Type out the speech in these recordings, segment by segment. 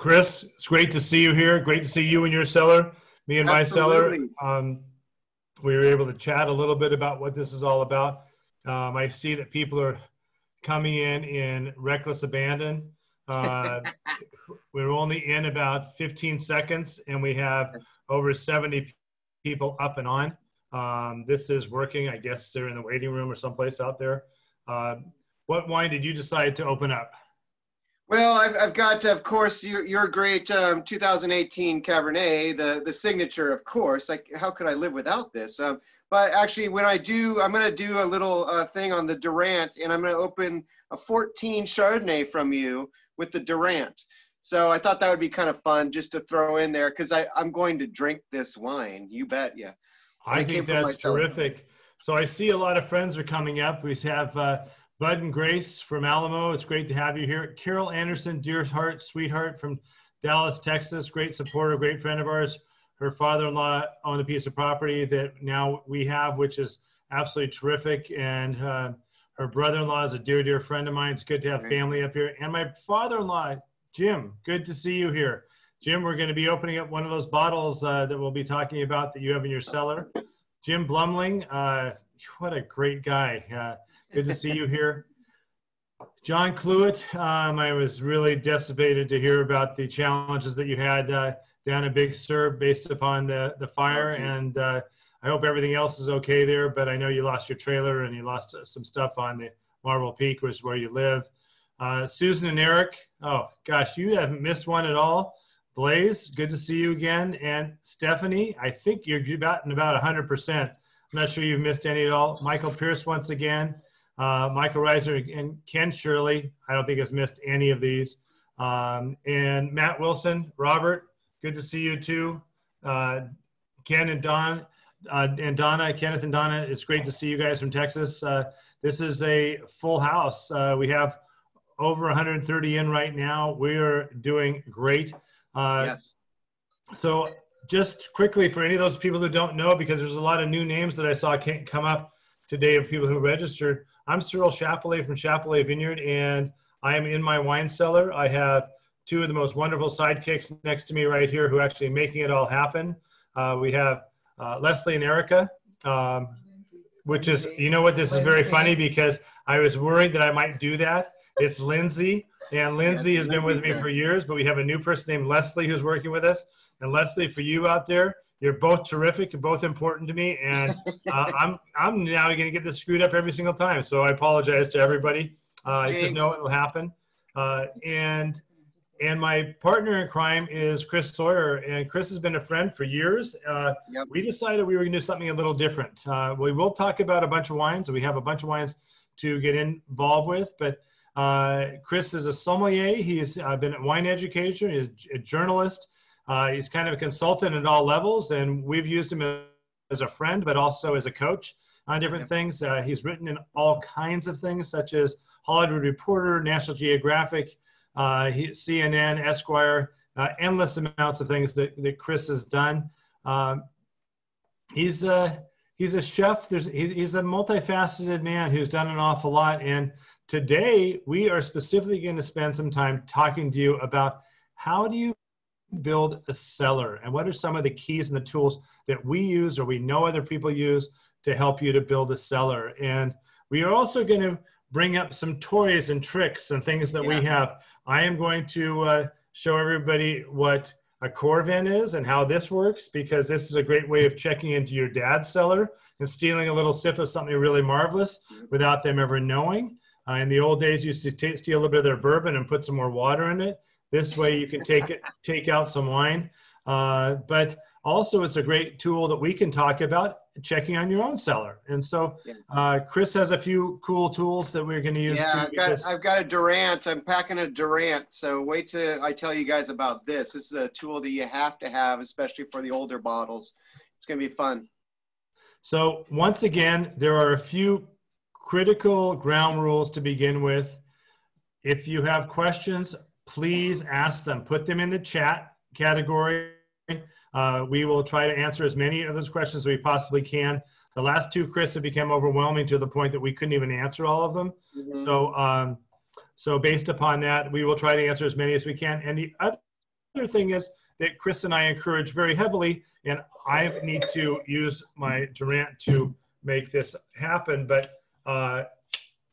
Chris, it's great to see you here. Great to see you and your cellar, me and Absolutely. my cellar. Um, we were able to chat a little bit about what this is all about. Um, I see that people are coming in in reckless abandon. Uh, we're only in about 15 seconds, and we have over 70 people up and on. Um, this is working. I guess they're in the waiting room or someplace out there. Uh, what wine did you decide to open up? Well, I've, I've got, of course, your, your great um, 2018 Cabernet, the, the signature, of course. Like, how could I live without this? Um, but actually, when I do, I'm going to do a little uh, thing on the Durand, and I'm going to open a 14 Chardonnay from you with the Durand. So I thought that would be kind of fun just to throw in there because I'm going to drink this wine. You bet, yeah. I think that's terrific. So I see a lot of friends are coming up. We have uh, Bud and Grace from Alamo. It's great to have you here. Carol Anderson, dear heart, sweetheart from Dallas, Texas. Great supporter, great friend of ours. Her father-in-law owned a piece of property that now we have, which is absolutely terrific. And uh, her brother-in-law is a dear, dear friend of mine. It's good to have family up here. And my father-in-law, Jim, good to see you here. Jim, we're going to be opening up one of those bottles uh, that we'll be talking about that you have in your cellar. Jim Blumling, uh, what a great guy. Good to see you here. John Cluett, um, I was really decimated to hear about the challenges that you had uh, down in Big Sur based upon the, the fire. Oh, and uh, I hope everything else is okay there, but I know you lost your trailer and you lost uh, some stuff on the Marble Peak, which is where you live. Uh, Susan and Eric, oh gosh, you haven't missed one at all. Blaze, good to see you again. And Stephanie, I think you're about in about 100%. I'm not sure you've missed any at all. Michael Pierce, once again. Uh, Michael Reiser and Ken Shirley, I don't think has missed any of these. Um, and Matt Wilson, Robert, good to see you too. Uh, Ken and Don, uh, and Donna, Kenneth and Donna, it's great to see you guys from Texas. Uh, this is a full house. Uh, we have over 130 in right now. We are doing great. Uh, yes. So just quickly for any of those people who don't know, because there's a lot of new names that I saw can't come up today of people who registered. I'm Cyril Chappellet from Chappellet Vineyard, and I am in my wine cellar. I have two of the most wonderful sidekicks next to me right here who are actually making it all happen. Uh, we have uh, Leslie and Erica, um, which is, you know what, this is very funny because I was worried that I might do that. It's Lindsay, and Lindsay has been with me for years, but we have a new person named Leslie who's working with us. And Leslie, for you out there, you're both terrific and both important to me, and uh, I'm I'm now going to get this screwed up every single time. So I apologize to everybody. Uh, I just know it will happen. Uh, and and my partner in crime is Chris Sawyer, and Chris has been a friend for years. Uh, yep. We decided we were going to do something a little different. Uh, we will talk about a bunch of wines. We have a bunch of wines to get involved with, but uh, Chris is a sommelier. He's uh, been a wine educator. He's a journalist. Uh, he's kind of a consultant at all levels, and we've used him as a friend, but also as a coach on different things. Uh, he's written in all kinds of things, such as Hollywood Reporter, National Geographic, uh, he, CNN, Esquire, uh, endless amounts of things that, that Chris has done. Um, he's a he's a chef. There's he's, he's a multifaceted man who's done an awful lot, and Today, we are specifically going to spend some time talking to you about how do you build a cellar and what are some of the keys and the tools that we use or we know other people use to help you to build a cellar. And we are also going to bring up some toys and tricks and things that yeah. we have. I am going to uh, show everybody what a Coravin is and how this works because this is a great way of checking into your dad's cellar and stealing a little sip of something really marvelous without them ever knowing. Uh, in the old days, you used to t- steal a little bit of their bourbon and put some more water in it. This way, you can take it, take out some wine. Uh, but also, it's a great tool that we can talk about checking on your own cellar. And so, uh, Chris has a few cool tools that we're going to use. Yeah, I've got, I've got a Durand. I'm packing a Durand. So wait till I tell you guys about this. This is a tool that you have to have, especially for the older bottles. It's going to be fun. So once again, there are a few critical ground rules to begin with. If you have questions, please ask them. Put them in the chat category. Uh, we will try to answer as many of those questions as we possibly can. The last two, Chris, have become overwhelming to the point that we couldn't even answer all of them. Mm-hmm. So, um, so based upon that, we will try to answer as many as we can. And the other other thing is that Chris and I encourage very heavily, and I need to use my Durand to make this happen, but uh,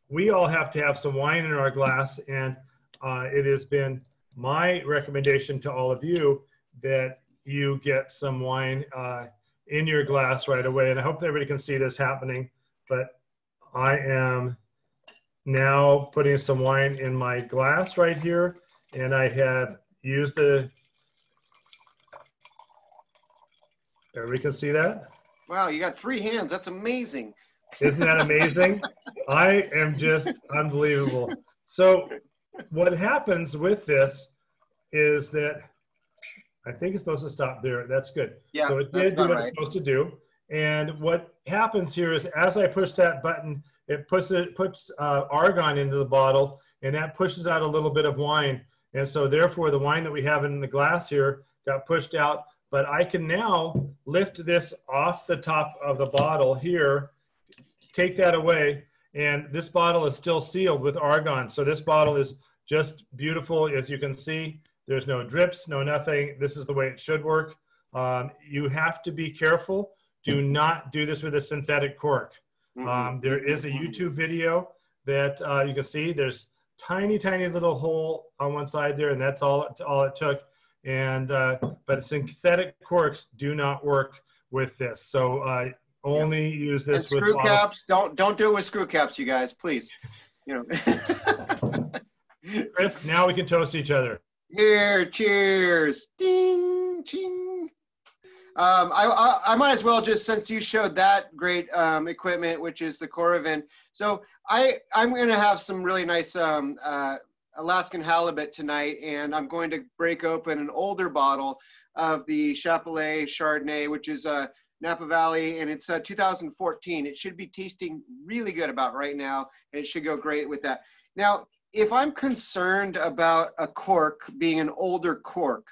we all have to have some wine in our glass, and uh, it has been my recommendation to all of you that you get some wine uh, in your glass right away. And I hope everybody can see this happening, but I am now putting some wine in my glass right here, and I have used the, everybody can see that? Wow, you got three hands. That's amazing. Isn't that amazing? I am just unbelievable. So what happens with this is that I think it's supposed to stop there. That's good. Yeah, so it did do what right. it's supposed to do. And what happens here is as I push that button, it puts it puts uh, argon into the bottle, and that pushes out a little bit of wine. And so therefore, the wine that we have in the glass here got pushed out. But I can now lift this off the top of the bottle here, take that away, and this bottle is still sealed with argon. So this bottle is just beautiful, as you can see. There's no drips, no nothing. This is the way it should work. Um, you have to be careful. Do not do this with a synthetic cork. Mm-hmm. Um, there is a YouTube video that uh, you can see. There's tiny, tiny little hole on one side there, and that's all, all it took. And uh, but synthetic corks do not work with this. So uh, only use this and with screw caps. Don't don't do it with screw caps, you guys, please. You know. Chris, now we can toast each other. Here, cheers. Ding, ching. Um, I, I, I, might as well just, since you showed that great um, equipment, which is the Coravin. So I, I'm going to have some really nice um, uh, Alaskan halibut tonight, and I'm going to break open an older bottle of the Chappellet Chardonnay, which is a Napa Valley, and it's uh, 2014. It should be tasting really good about right now, and it should go great with that. Now, if I'm concerned about a cork being an older cork,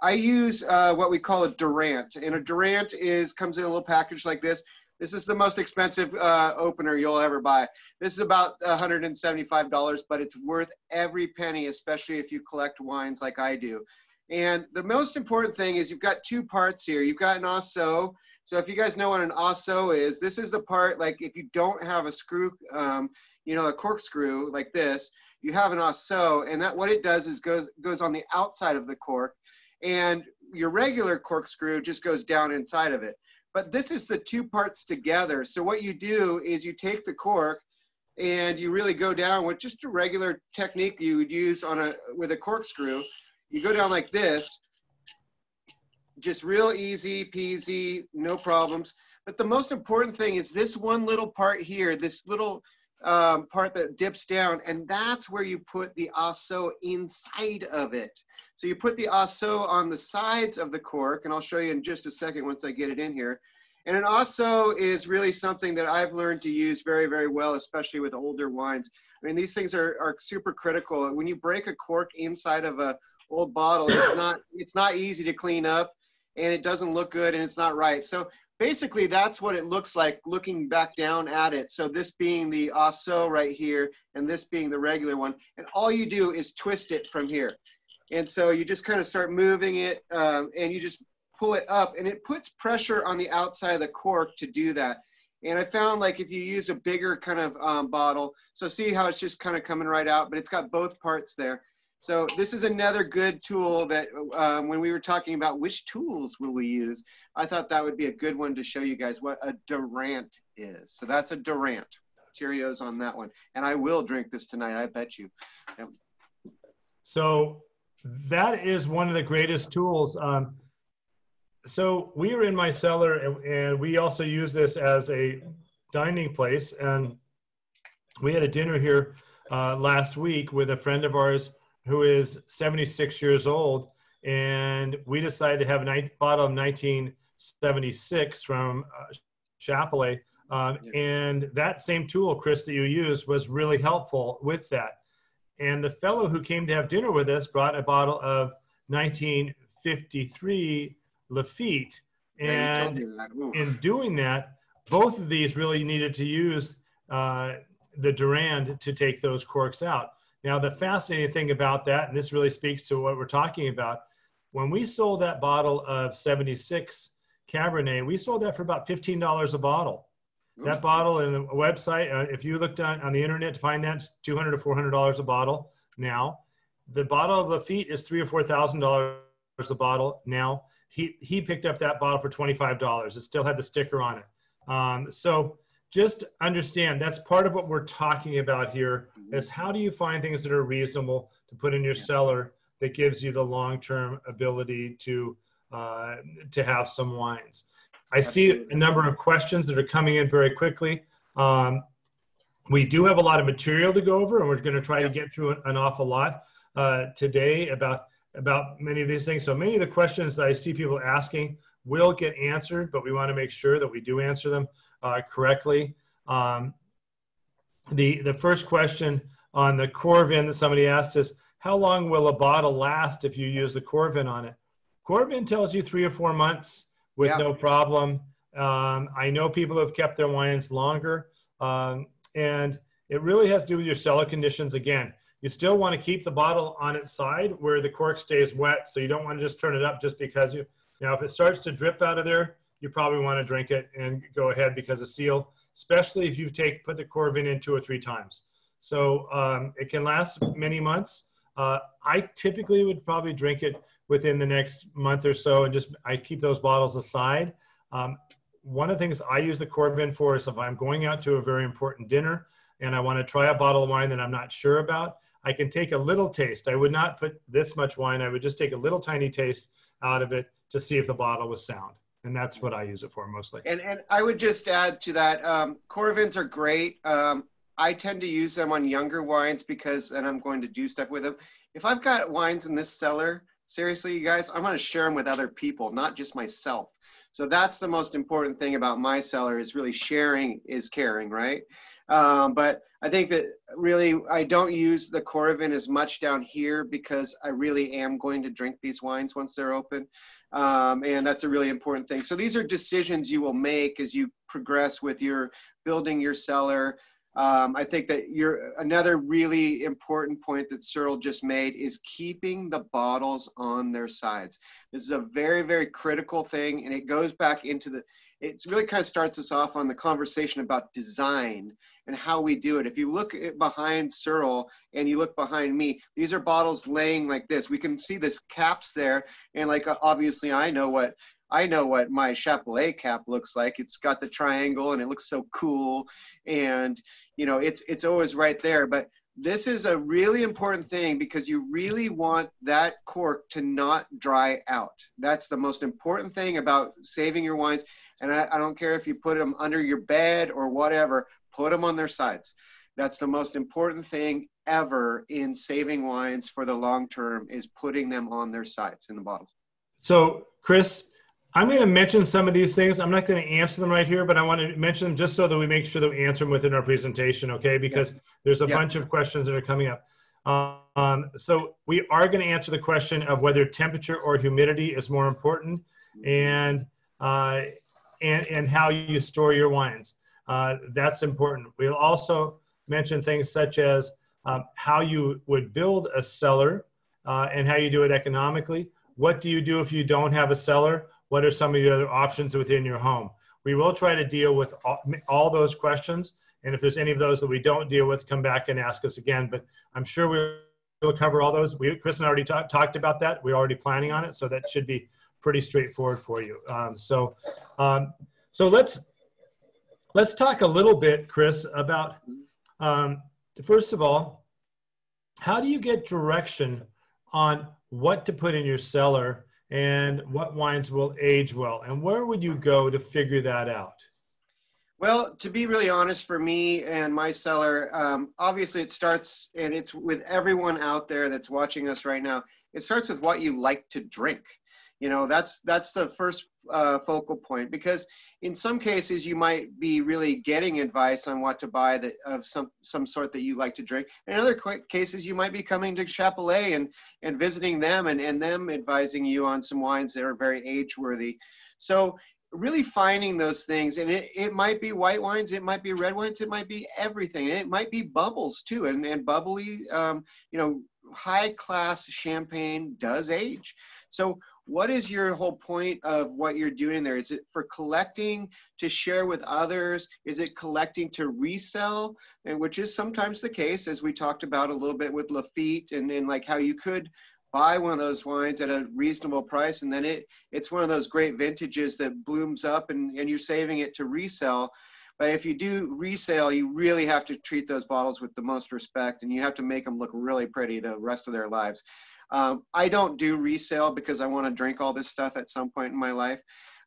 I use uh, what we call a Durand, and a Durand is comes in a little package like this. This is the most expensive uh, opener you'll ever buy. This is about $175, but it's worth every penny, especially if you collect wines like I do. And the most important thing is you've got two parts here. You've got an Ah-So. So if you guys know what an Ah-So is, this is the part, like if you don't have a screw, um, you know, a corkscrew like this, you have an Ah-So, and that what it does is goes goes on the outside of the cork, and your regular corkscrew just goes down inside of it. But this is the two parts together. So what you do is you take the cork and you really go down with just a regular technique you would use on a with a corkscrew. You go down like this, just real easy peasy, no problems. But the most important thing is this one little part here, this little um, part that dips down, and that's where you put the ah-so inside of it. So you put the ah-so on the sides of the cork, and I'll show you in just a second once I get it in here. And an ah-so is really something that I've learned to use very, very well, especially with older wines. I mean, these things are, are super critical. When you break a cork inside of a old bottle, it's not, it's not easy to clean up and it doesn't look good and it's not right. So basically that's what it looks like looking back down at it. So this being the ah-so right here and this being the regular one. And all you do is twist it from here. And so you just kind of start moving it um, and you just pull it up and it puts pressure on the outside of the cork to do that. And I found like if you use a bigger kind of um, bottle, so see how it's just kind of coming right out, but it's got both parts there. So this is another good tool that um, when we were talking about which tools will we use, I thought that would be a good one to show you guys what a Durand is. So that's a Durand. Cheerios on that one. And I will drink this tonight, I bet you. Yeah. So that is one of the greatest tools. Um, so we are in my cellar and, and we also use this as a dining place. And we had a dinner here uh, last week with a friend of ours who is 76 years old. And we decided to have a bottle of 1976 from uh, Chappellet. Um, yeah. And that same tool, Chris, that you used was really helpful with that. And the fellow who came to have dinner with us brought a bottle of 1953 Lafite. And in doing that, both of these really needed to use uh, the Durand to take those corks out. Now, the fascinating thing about that, and this really speaks to what we're talking about, when we sold that bottle of 76 Cabernet, we sold that for about $15 a bottle. That bottle and the website, uh, if you looked on, on the internet to find that, it's 200 to 400 dollars a bottle now. The bottle of Lafite is three or four thousand dollars a bottle now. He he picked up that bottle for 25 dollars. It still had the sticker on it. Um, so just understand that's part of what we're talking about here is how do you find things that are reasonable to put in your cellar that gives you the long-term ability to uh, to have some wines. I see a number of questions that are coming in very quickly. Um, we do have a lot of material to go over, and we're going to try to get through an awful lot uh, today about about many of these things. So many of the questions that I see people asking will get answered, but we want to make sure that we do answer them uh, correctly. Um, the the first question on the Coravin that somebody asked is, how long will a bottle last if you use the Coravin on it? Coravin tells you three or four months with yeah. no problem. Um, I know people have kept their wines longer, um, and it really has to do with your cellar conditions. Again, you still want to keep the bottle on its side where the cork stays wet, so you don't want to just turn it up just because you. Now, if it starts to drip out of there, you probably want to drink it and go ahead because the seal, especially if you take put the Coravin in two or three times. So um, it can last many months. Uh, I typically would probably drink it within the next month or so and just I keep those bottles aside. Um, one of the things I use the Coravin for is if I'm going out to a very important dinner and I want to try a bottle of wine that I'm not sure about, I can take a little taste. I would not put this much wine. I would just take a little tiny taste out of it to see if the bottle was sound. And that's what I use it for mostly. And, and I would just add to that, um, Coravins are great. Um, I tend to use them on younger wines because, and I'm going to do stuff with them. If I've got wines in this cellar, seriously, you guys, I'm going to share them with other people, not just myself. So that's the most important thing about my cellar is really sharing is caring, right? Um, but I think that really I don't use the Coravin as much down here because I really am going to drink these wines once they're open. Um, and that's a really important thing. So these are decisions you will make as you progress with your building your cellar, um, I think that you're another really important point that Cyril just made is keeping the bottles on their sides. This is a very, very critical thing, and it goes back into the. It really kind of starts us off on the conversation about design and how we do it. If you look behind Cyril and you look behind me, these are bottles laying like this. We can see this caps there, and like obviously I know what I know what my Chappellet cap looks like. It's got the triangle and it looks so cool. And, you know, it's, it's always right there. But this is a really important thing because you really want that cork to not dry out. That's the most important thing about saving your wines. And I, I don't care if you put them under your bed or whatever, put them on their sides. That's the most important thing ever in saving wines for the long term is putting them on their sides in the bottle. So, Chris, I'm going to mention some of these things. I'm not going to answer them right here, but I want to mention them just so that we make sure that we answer them within our presentation, okay? Because yeah. there's a yeah. bunch of questions that are coming up. Um, so we are going to answer the question of whether temperature or humidity is more important and, uh, and, and how you store your wines. Uh, that's important. We'll also mention things such as um, how you would build a cellar uh, and how you do it economically. What do you do if you don't have a cellar? What are some of the other options within your home? We will try to deal with all, all those questions. And if there's any of those that we don't deal with, come back and ask us again. But I'm sure we'll cover all those. We, Chris and I already talked about that. We're already planning on it. So that should be pretty straightforward for you. Um, so, um, so let's, let's talk a little bit, Chris, about, um, first of all, how do you get direction on what to put in your cellar and what wines will age well? And where would you go to figure that out? Well, to be really honest, for me and my cellar, um, obviously it starts, and it's with everyone out there that's watching us right now. It starts with what you like to drink you know that's that's the first uh, focal point because in some cases you might be really getting advice on what to buy that of some some sort that you like to drink in other cases you might be coming to Chappellet and and visiting them and and them advising you on some wines that are very age worthy so really finding those things and it, it might be white wines it might be red wines it might be everything it might be bubbles too and, and bubbly um, you know high class champagne does age. So what is your whole point of what you're doing there? Is it for collecting to share with others? Is it collecting to resell? And which is sometimes the case, as we talked about a little bit with Lafite and, and like how you could buy one of those wines at a reasonable price and then it it's one of those great vintages that blooms up and, and you're saving it to resell. But if you do resale, you really have to treat those bottles with the most respect and you have to make them look really pretty the rest of their lives. Um, I don't do resale because I want to drink all this stuff at some point in my life.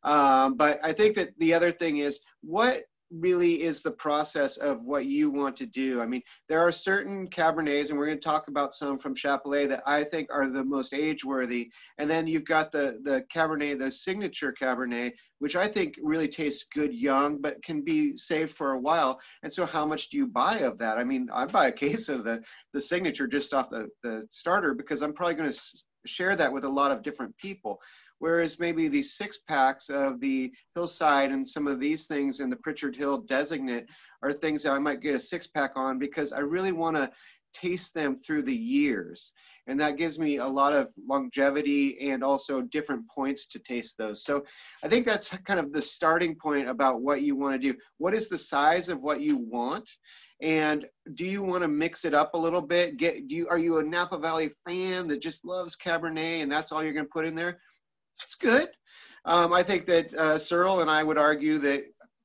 Um, but I think that the other thing is what really is the process of what you want to do. I mean, there are certain Cabernets, and we're going to talk about some from Chappellet that I think are the most age-worthy. And then you've got the the Cabernet, the signature Cabernet, which I think really tastes good young, but can be saved for a while. And so, how much do you buy of that? I mean, I buy a case of the the signature just off the the starter because I'm probably going to share that with a lot of different people. Whereas maybe these six packs of the hillside and some of these things in the Pritchard Hill designate are things that I might get a six pack on because I really want to taste them through the years. And that gives me a lot of longevity and also different points to taste those. So I think that's kind of the starting point about what you want to do. What is the size of what you want? And do you want to mix it up a little bit? Get do you are you a Napa Valley fan that just loves Cabernet and that's all you're going to put in there? That's good. Um, I think that uh, Cyril and I would argue that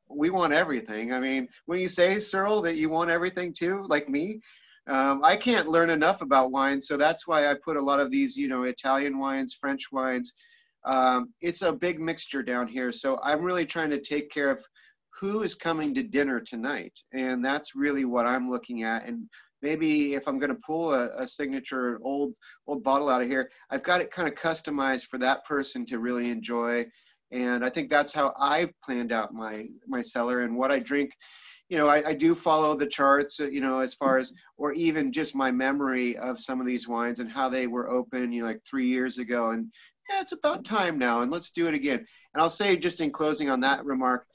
we want everything. I mean, when you say Cyril that you want everything too, like me, um, I can't learn enough about wine, so that's why I put a lot of these, you know, Italian wines, French wines. Um, it's a big mixture down here, so I'm really trying to take care of who is coming to dinner tonight, and that's really what I'm looking at. And maybe if I'm going to pull a, a, signature old old bottle out of here, I've got it kind of customized for that person to really enjoy. And I think that's how I've planned out my my cellar and what I drink. You know, I, I do follow the charts. Uh, you know, as far as or even just my memory of some of these wines and how they were open. You know, like three years ago, and yeah, it's about time now, and let's do it again. And I'll say just in closing on that remark,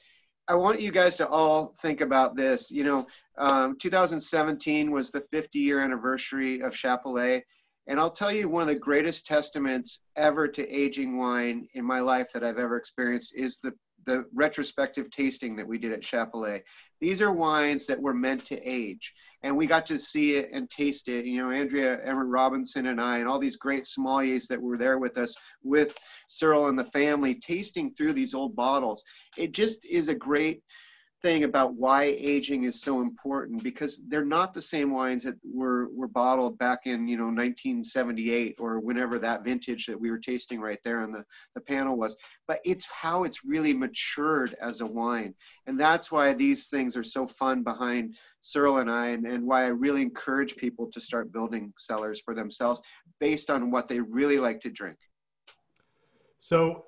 I want you guys to all think about this. You know, um, 2017 was the 50 year anniversary of Chappellet. And I'll tell you, one of the greatest testaments ever to aging wine in my life that I've ever experienced is the the retrospective tasting that we did at Chappellet. These are wines that were meant to age, and we got to see it and taste it. You know, Andrea Everett Robinson and I, and all these great sommeliers that were there with us, with Cyril and the family, tasting through these old bottles. It just is a great thing about why aging is so important because they're not the same wines that were were bottled back in you know 1978 or whenever that vintage that we were tasting right there on the the panel was. But it's how it's really matured as a wine. And that's why these things are so fun behind Cyril and I and, and why I really encourage people to start building cellars for themselves based on what they really like to drink. So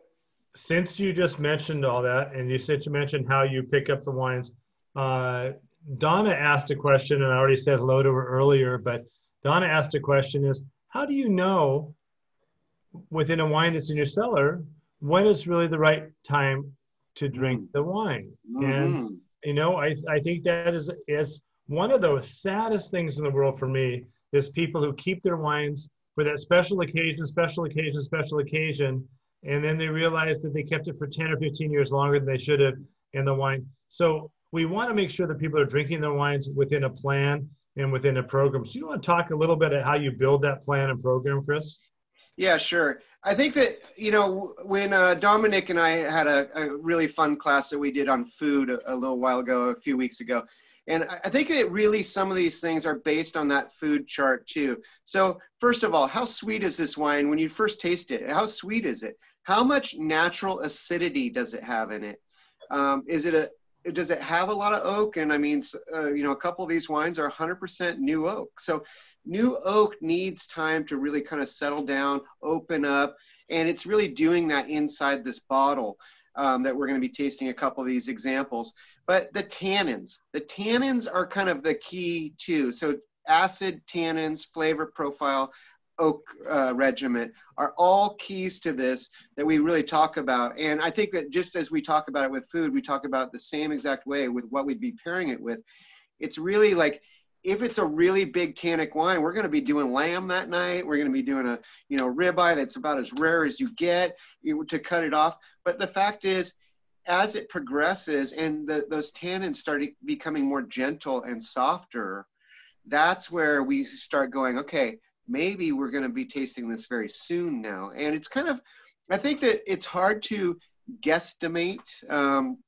since you just mentioned all that, and you said you mentioned how you pick up the wines, uh, Donna asked a question, and I already said hello to her earlier. But Donna asked a question: Is how do you know within a wine that's in your cellar when it's really the right time to drink mm. the wine? Mm-hmm. And you know, I I think that is is one of the saddest things in the world for me is people who keep their wines for that special occasion, special occasion, special occasion and then they realized that they kept it for 10 or 15 years longer than they should have in the wine. So we want to make sure that people are drinking their wines within a plan and within a program. So you want to talk a little bit about how you build that plan and program, Chris? Yeah, sure. I think that, you know, when uh, Dominic and I had a, a, really fun class that we did on food a, a little while ago, a few weeks ago, and I think that really, some of these things are based on that food chart too. So first of all, how sweet is this wine when you first taste it? How sweet is it? How much natural acidity does it have in it? Um, is it a, does it have a lot of oak? And I mean, uh, you know, a couple of these wines are 100% new oak. So new oak needs time to really kind of settle down, open up, and it's really doing that inside this bottle um, that we're going to be tasting a couple of these examples. But the tannins, the tannins are kind of the key too. So acid, tannins, flavor profile, oak uh, regiment are all keys to this that we really talk about. And I think that just as we talk about it with food, we talk about the same exact way with what we'd be pairing it with. It's really like if it's a really big tannic wine, we're going to be doing lamb that night. We're going to be doing a, you know, ribeye that's about as rare as you get to cut it off. But the fact is, as it progresses and the, those tannins start becoming more gentle and softer, that's where we start going, okay, maybe we're going to be tasting this very soon now. And it's kind of, I think that it's hard to guesstimate um,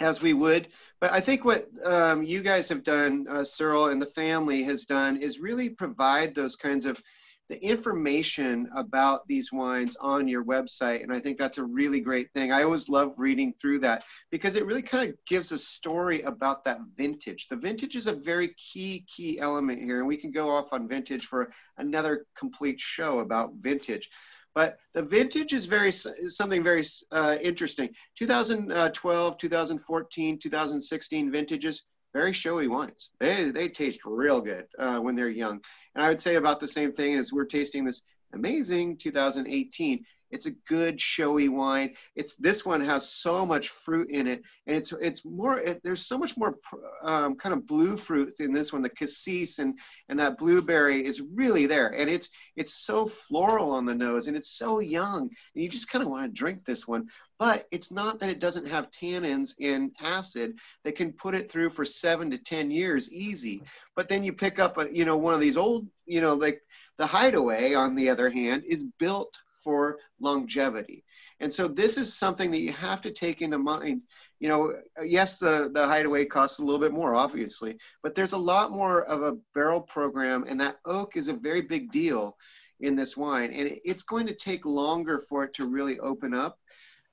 as we would. But I think what um, you guys have done, uh, and the family has done, is really provide those kinds of the information about these wines on your website. And I think that's a really great thing. I always love reading through that because it really kind of gives a story about that vintage. The vintage is a very key, key element here. And we can go off on vintage for another complete show about vintage. But the vintage is very is something very uh, interesting. 2012, 2014, 2016 vintages, very showy wines. They they taste real good uh, when they're young. And I would say about the same thing as we're tasting this amazing 2018 it's a good showy wine. It's this one has so much fruit in it, and it's it's more. It, there's so much more um, kind of blue fruit in this one. The cassis and and that blueberry is really there, and it's it's so floral on the nose, and it's so young, and you just kind of want to drink this one. But it's not that it doesn't have tannins and acid that can put it through for seven to ten years easy. But then you pick up a you know one of these old you know like the Hideaway on the other hand is built for longevity. And so this is something that you have to take into mind. You know, yes, the, the hideaway costs a little bit more, obviously, but there's a lot more of a barrel program, and that oak is a very big deal in this wine. And it's going to take longer for it to really open up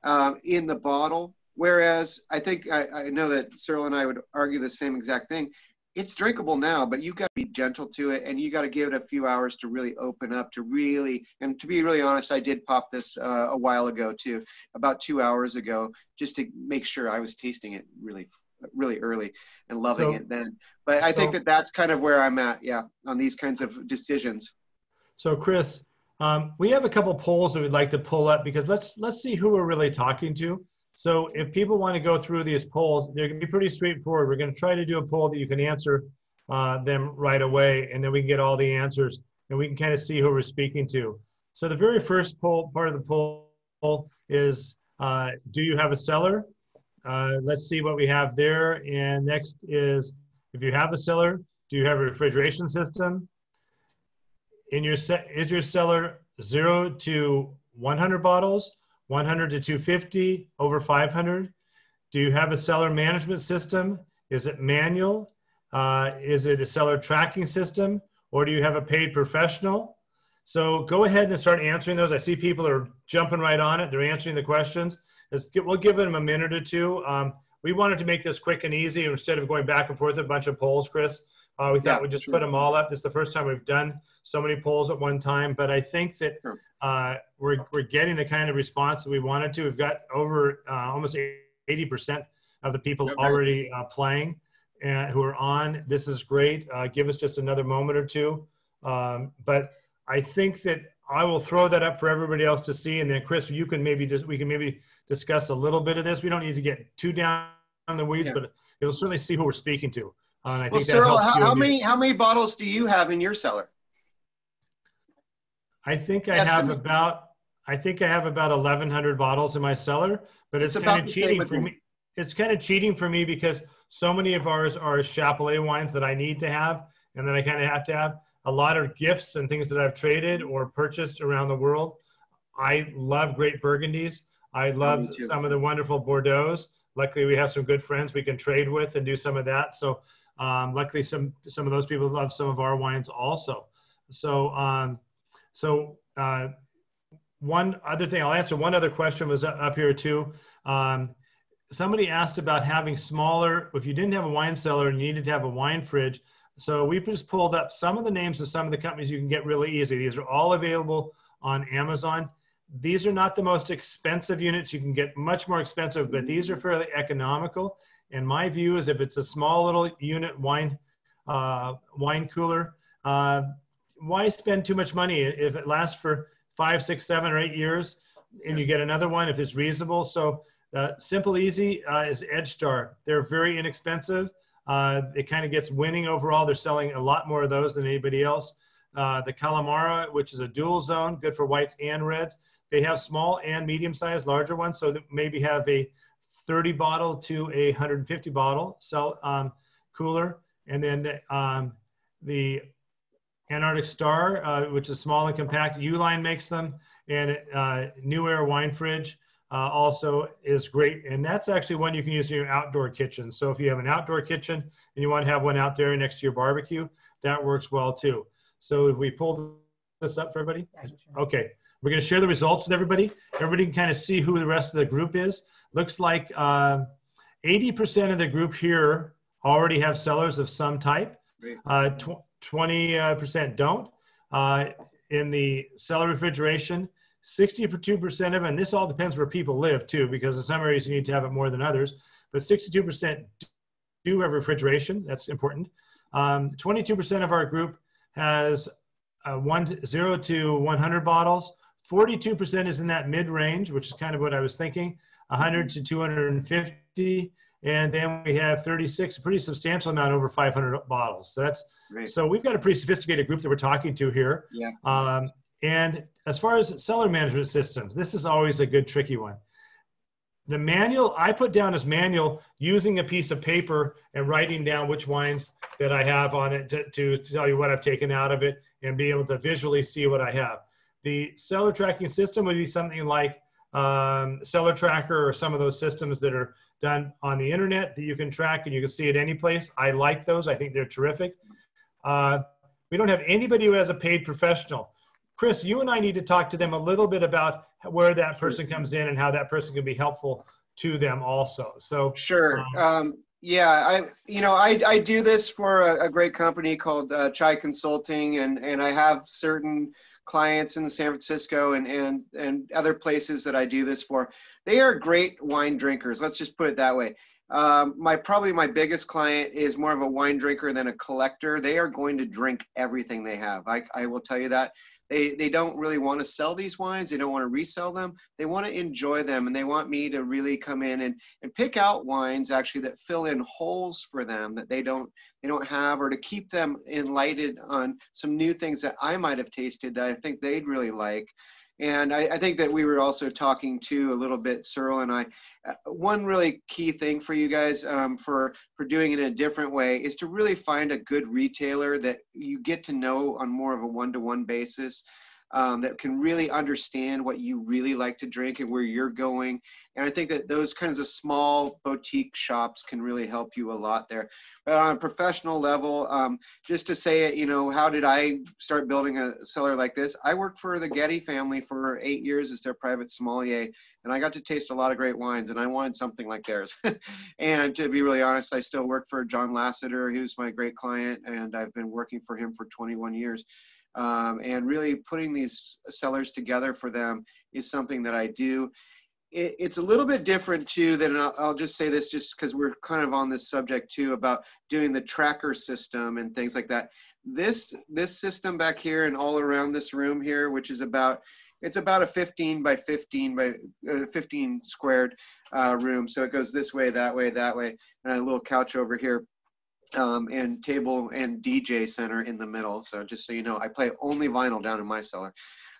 um, in the bottle. Whereas I think I, I know that Cyril and I would argue the same exact thing it's drinkable now, but you got to be gentle to it and you got to give it a few hours to really open up, to really, and to be really honest, I did pop this uh, a while ago too, about two hours ago, just to make sure I was tasting it really, really early and loving so, it then. But I so, think that that's kind of where I'm at, yeah, on these kinds of decisions. So, Chris, um, we have a couple polls that we'd like to pull up because let's let's see who we're really talking to. So if people want to go through these polls, they're going to be pretty straightforward. We're going to try to do a poll that you can answer uh, them right away, and then we can get all the answers, and we can kind of see who we're speaking to. So the very first poll part of the poll is, uh, do you have a cellar? Uh, let's see what we have there. And next is, if you have a cellar, do you have a refrigeration system? In your is your cellar zero to 100 bottles? 100 to 250, over 500? Do you have a cellar management system? Is it manual? Uh, is it a cellar tracking system? Or do you have a paid professional? So go ahead and start answering those. I see people are jumping right on it. They're answering the questions. we'll give them a minute or two. Um, we wanted to make this quick and easy instead of going back and forth a bunch of polls, Chris. Uh, we thought yeah, we'd just sure. put them all up. This is the first time we've done so many polls at one time, but I think that sure. uh, we're, we're getting the kind of response that we wanted to. We've got over uh, almost 80% of the people okay. already uh, playing and who are on. This is great. Uh, give us just another moment or two. Um, but I think that I will throw that up for everybody else to see. And then Chris, you can maybe just, we can maybe discuss a little bit of this. We don't need to get too down on the weeds, yeah. but it'll certainly see who we're speaking to. Uh, well, Cyril, how, how many how many bottles do you have in your cellar? I think I have about I think I have about 1,100 bottles in my cellar, but it's, it's kind of cheating for me. me. It's kind of cheating for me because so many of ours are Chappellet wines that I need to have, and then I kind of have to have a lot of gifts and things that I've traded or purchased around the world. I love great Burgundies. I love some of the wonderful Bordeaux's. Luckily, we have some good friends we can trade with and do some of that. So um, luckily, some some of those people love some of our wines also. So um, so uh, one other thing, I'll answer one other question was up here too. Um, somebody asked about having smaller. If you didn't have a wine cellar and you needed to have a wine fridge, so we just pulled up some of the names of some of the companies you can get really easy. These are all available on Amazon. These are not the most expensive units. You can get much more expensive, but these are fairly economical. And my view is if it's a small little unit wine uh, wine cooler, uh, why spend too much money if it lasts for five, six, seven, or eight years, and you get another one if it's reasonable? So uh, simple, easy uh, is EdgeStar. They're very inexpensive. Uh, it kind of gets winning overall. They're selling a lot more of those than anybody else. Uh, the Kalamera, which is a dual zone, good for whites and reds. They have small and medium sized, larger ones. So that maybe have a 30 bottle to a 150 bottle cell um, cooler. And then um, the Antarctic Star, uh, which is small and compact. Uline makes them. And uh, NewAir Wine Fridge uh, also is great. And that's actually one you can use in your outdoor kitchen. So if you have an outdoor kitchen and you want to have one out there next to your barbecue, that works well too. So if we pull this up for everybody, okay. We're going to share the results with everybody. Everybody can kind of see who the rest of the group is. Looks like 80% uh, of the group here already have cellars of some type. Uh, 20% don't. Uh, in the cellar refrigeration, 62% of them, and this all depends where people live too, because in some areas you need to have it more than others, but 62% do have refrigeration. That's important. 22% um, of our group has uh, one, zero to 100 bottles. 42% is in that mid range, which is kind of what I was thinking, 100 to 250. And then we have 36, a pretty substantial amount over 500 bottles. So that's Great. so we've got a pretty sophisticated group that we're talking to here. Yeah. Um, and as far as cellar management systems, this is always a good tricky one. The manual I put down as manual using a piece of paper and writing down which wines that I have on it to, to tell you what I've taken out of it and be able to visually see what I have. The cellar tracking system would be something like um, CellarTracker or some of those systems that are done on the internet that you can track and you can see it any place. I like those. I think they're terrific. Uh, we don't have anybody who has a paid professional. Chris, you and I need to talk to them a little bit about where that person comes in and how that person can be helpful to them also. So sure. Um, um, yeah, I you know I, I do this for a, a great company called uh, Chai Consulting, and and I have certain clients in San Francisco and and and other places that I do this for. They are great wine drinkers. Let's just put it that way. Um, my probably my biggest client is more of a wine drinker than a collector. They are going to drink everything they have. I, I will tell you that they they don't really want to sell these wines they don't want to resell them. They want to enjoy them and they want me to really come in and and pick out wines actually that fill in holes for them that they don't they don't have or to keep them enlightened on some new things that i might have tasted that i think they'd really like and I, I, think that we were also talking to a little bit, Cyril and I. Uh, one really key thing for you guys um, for for doing it in a different way is to really find a good retailer that you get to know on more of a one-to-one basis um, that can really understand what you really like to drink and where you're going. And I think that those kinds of small boutique shops can really help you a lot there. But on a professional level, um, just to say it, you know, how did I start building a cellar like this? I worked for the Getty family for eight years as their private sommelier, and I got to taste a lot of great wines, and I wanted something like theirs. and to be really honest, I still work for John Lasseter, who's my great client, and I've been working for him for 21 years um, and really putting these cellars together for them is something that I do. It, it's a little bit different too than I'll, I'll just say this just because we're kind of on this subject too about doing the tracker system and things like that. This this system back here and all around this room here, which is about it's about a 15 by 15 by uh, 15 squared uh, room. So it goes this way, that way, that way, and a little couch over here um, and table and DJ center in the middle. So just so you know, I play only vinyl down in my cellar.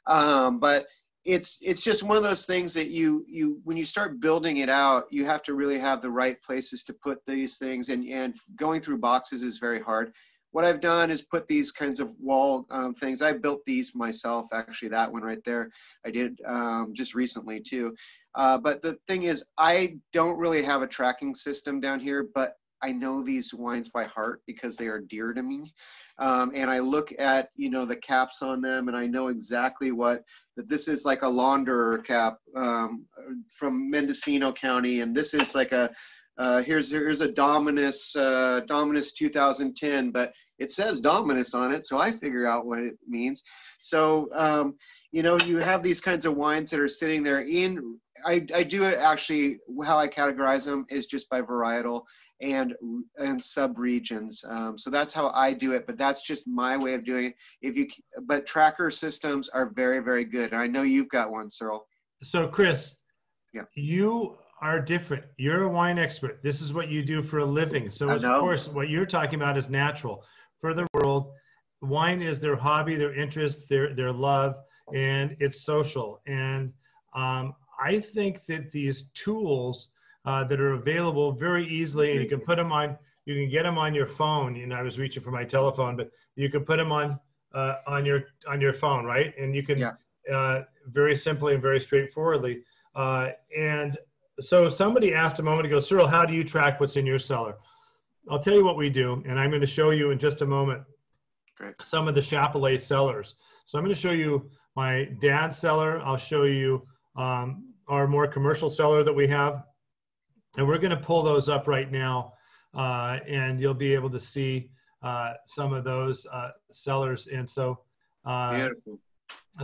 Um, but it's it's just one of those things that you you when you start building it out, you have to really have the right places to put these things, and and going through boxes is very hard. What I've done is put these kinds of wall um, things. I built these myself, actually. That one right there, I did um, just recently too. Uh, but the thing is, I don't really have a tracking system down here, but I know these wines by heart because they are dear to me. Um, and I look at, you know, the caps on them and I know exactly what, that this is like a Roederer cap um, from Mendocino County. And this is like a, uh, here's, here's a Dominus, uh, Dominus 2010, but it says Dominus on it. So I figure out what it means. So, um, you know, you have these kinds of wines that are sitting there in, I, I do it actually, how I categorize them is just by varietal and and sub-regions. Um, so that's how I do it, but that's just my way of doing it. If you, but tracker systems are very, very good. And I know you've got one, Cyril. So Chris, yeah. you are different. You're a wine expert. This is what you do for a living. So, of course, what you're talking about is natural. For the world, wine is their hobby, their interest, their their love, and it's social. And um, I think that these tools uh, that are available very easily, and you can put them on, you can get them on your phone. And I was reaching for my telephone, but you can put them on uh, on your on your phone, right? And you can yeah. uh, very simply and very straightforwardly. Uh, and so somebody asked a moment ago, Cyril, how do you track what's in your cellar? I'll tell you what we do, and I'm going to show you in just a moment Great. some of the Chappellet cellars. So I'm going to show you my dad's cellar. I'll show you um, our more commercial cellar that we have. And we're going to pull those up right now, uh, and you'll be able to see uh, some of those uh, cellars. And so, uh, Beautiful.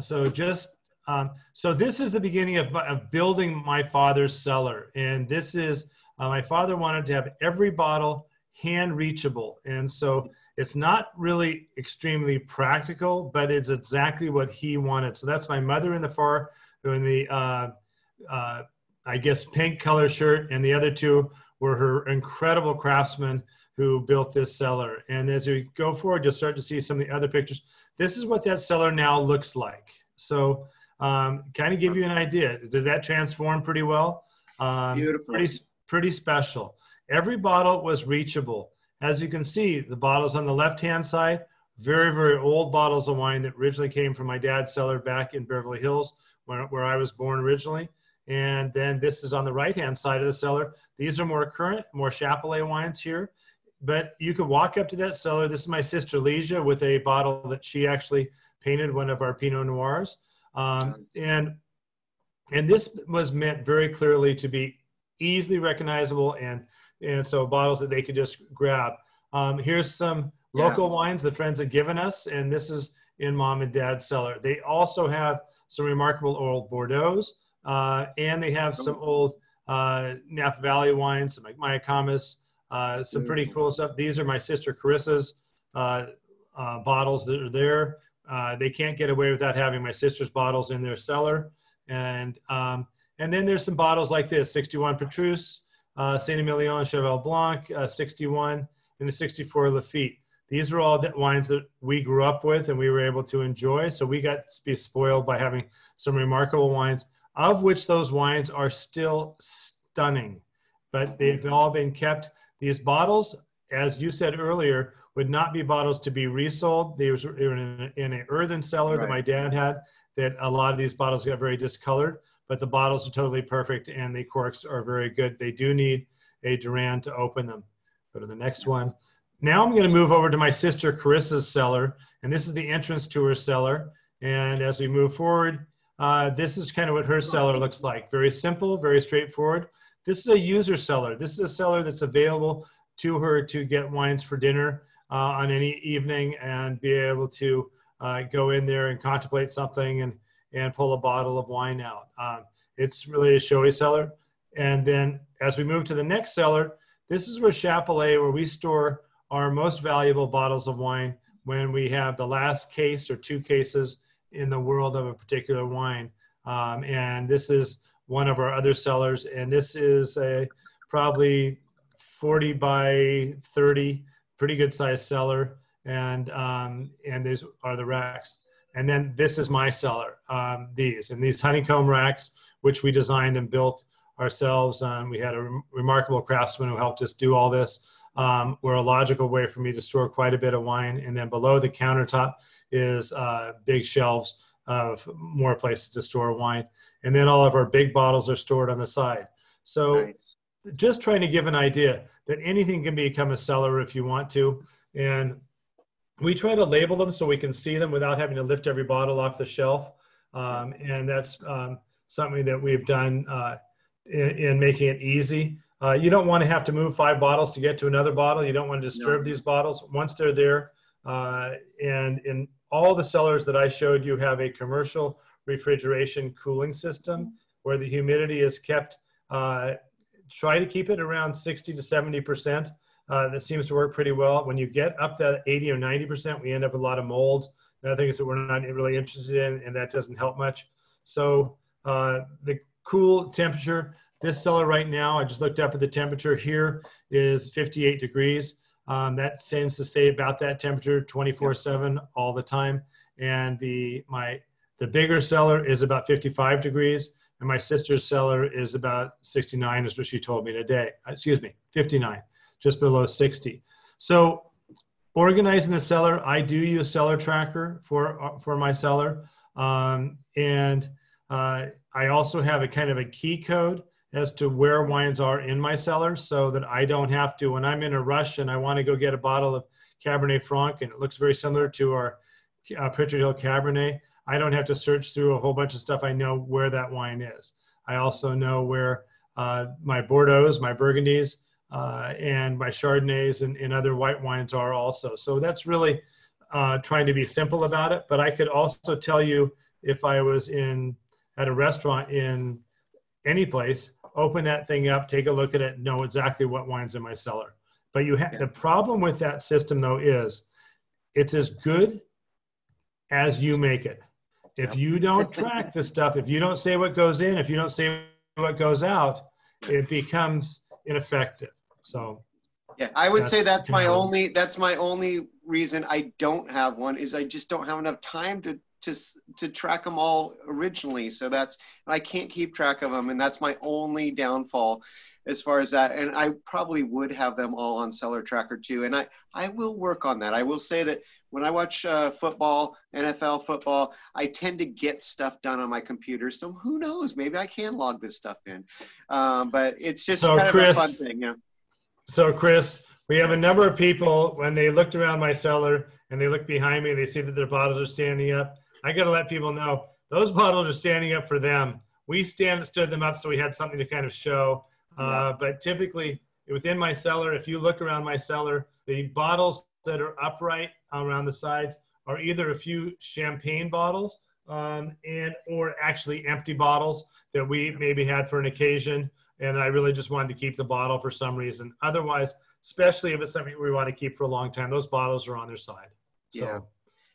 so just um, so this is the beginning of, of, building my father's cellar, and this is uh, my father wanted to have every bottle hand reachable, and so it's not really extremely practical, but it's exactly what he wanted. So that's my mother in the far in the uh, uh, I guess pink color shirt, and the other two were her incredible craftsmen who built this cellar. And as we go forward, you'll start to see some of the other pictures. This is what that cellar now looks like. So um, kind of give you an idea. Does that transform pretty well? Um, Beautiful. Pretty, pretty special. Every bottle was reachable. As you can see, the bottles on the left-hand side, very, very old bottles of wine that originally came from my dad's cellar back in Beverly Hills, where, where I was born originally. And then this is on the right-hand side of the cellar. These are more current, more Chappellet wines here. But you could walk up to that cellar. This is my sister Lygia with a bottle that she actually painted one of our Pinot Noirs. Um, and, and this was meant very clearly to be easily recognizable and, and so bottles that they could just grab. Um, here's some local yeah. wines the friends have given us, and this is in mom and dad's cellar. They also have some remarkable old Bordeaux, uh, and they have some old uh, Napa Valley wines, some like Mayacamas, uh, some pretty cool stuff. These are my sister Carissa's uh, uh, bottles that are there. Uh, they can't get away without having my sister's bottles in their cellar. And, um, and then there's some bottles like this, 61 Petrus, uh, Saint Emilion Cheval Blanc, uh, 61, and the 64 Lafite. These are all the wines that we grew up with and we were able to enjoy. So we got to be spoiled by having some remarkable wines, of which those wines are still stunning. But they've all been kept. These bottles, as you said earlier, would not be bottles to be resold. They were in, in an earthen cellar right. that my dad had. That a lot of these bottles got very discolored, but the bottles are totally perfect and the corks are very good. They do need a Durand to open them. Go to the next one. Now I'm going to move over to my sister Carissa's cellar, and this is the entrance to her cellar. And as we move forward, uh, this is kind of what her cellar looks like. Very simple, very straightforward. This is a user cellar. This is a cellar that's available to her to get wines for dinner uh, on any evening and be able to uh, go in there and contemplate something and, and pull a bottle of wine out. Um, it's really a showy cellar. And then as we move to the next cellar, this is where Chappellet, where we store our most valuable bottles of wine when we have the last case or two cases in the world of a particular wine. Um, and this is one of our other cellars. And this is a probably 40 by 30 pretty good sized cellar, and um, and these are the racks. And then this is my cellar. Um, these and these honeycomb racks, which we designed and built ourselves. Um, we had a re- remarkable craftsman who helped us do all this. Um, were a logical way for me to store quite a bit of wine. And then below the countertop is uh, big shelves of more places to store wine. And then all of our big bottles are stored on the side. So nice. just trying to give an idea that anything can become a cellar if you want to. And we try to label them so we can see them without having to lift every bottle off the shelf. Um, and that's um, something that we've done uh, in, in, making it easy. Uh, you don't want to have to move five bottles to get to another bottle. You don't want to disturb no. these bottles. Once they're there, uh, and in all the cellars that I showed you have a commercial refrigeration cooling system where the humidity is kept uh, try to keep it around 60 to 70 percent. Uh, that seems to work pretty well. When you get up to 80 or 90 percent, we end up with a lot of molds and other things that we're not really interested in, and that doesn't help much. So uh, the cool temperature, this cellar right now, I just looked up at the temperature here is 58 degrees. Um, that tends to stay about that temperature 24 seven all the time. And the, my, the bigger cellar is about 55 degrees and my sister's cellar is about 69 is what she told me today. Excuse me, 59, just below 60. So organizing the cellar, I do use CellarTracker for, uh, for my cellar. Um, and uh, I also have a kind of a key code as to where wines are in my cellar so that I don't have to, when I'm in a rush and I want to go get a bottle of Cabernet Franc and it looks very similar to our uh, Pritchard Hill Cabernet, I don't have to search through a whole bunch of stuff. I know where that wine is. I also know where uh, my Bordeaux's, my Burgundies, uh, and my Chardonnays and, and, other white wines are also. So that's really uh, trying to be simple about it. But I could also tell you if I was in at a restaurant in any place, open that thing up, take a look at it, know exactly what wine's in my cellar. But you have yeah. the problem with that system though is it's as good as you make it. If you don't track the stuff, if you don't say what goes in, if you don't say what goes out, it becomes ineffective. So yeah, I would that's say that's my only that's my only reason I don't have one is I just don't have enough time to to to track them all originally. So that's I can't keep track of them, and that's my only downfall as far as that. And I probably would have them all on CellarTracker too. And I, I will work on that. I will say that when I watch uh, football, NFL football, I tend to get stuff done on my computer. So who knows? Maybe I can log this stuff in. Um, but it's just so kind Chris, of a fun thing. Yeah. So Chris, we have a number of people when they looked around my cellar and they look behind me, they see that their bottles are standing up. I got to let people know those bottles are standing up for them. We stand stood them up so we had something to kind of show. Uh, but typically, within my cellar, if you look around my cellar, the bottles that are upright around the sides are either a few champagne bottles um, and or actually empty bottles that we maybe had for an occasion. And I really just wanted to keep the bottle for some reason. Otherwise, especially if it's something we want to keep for a long time, those bottles are on their side. So yeah,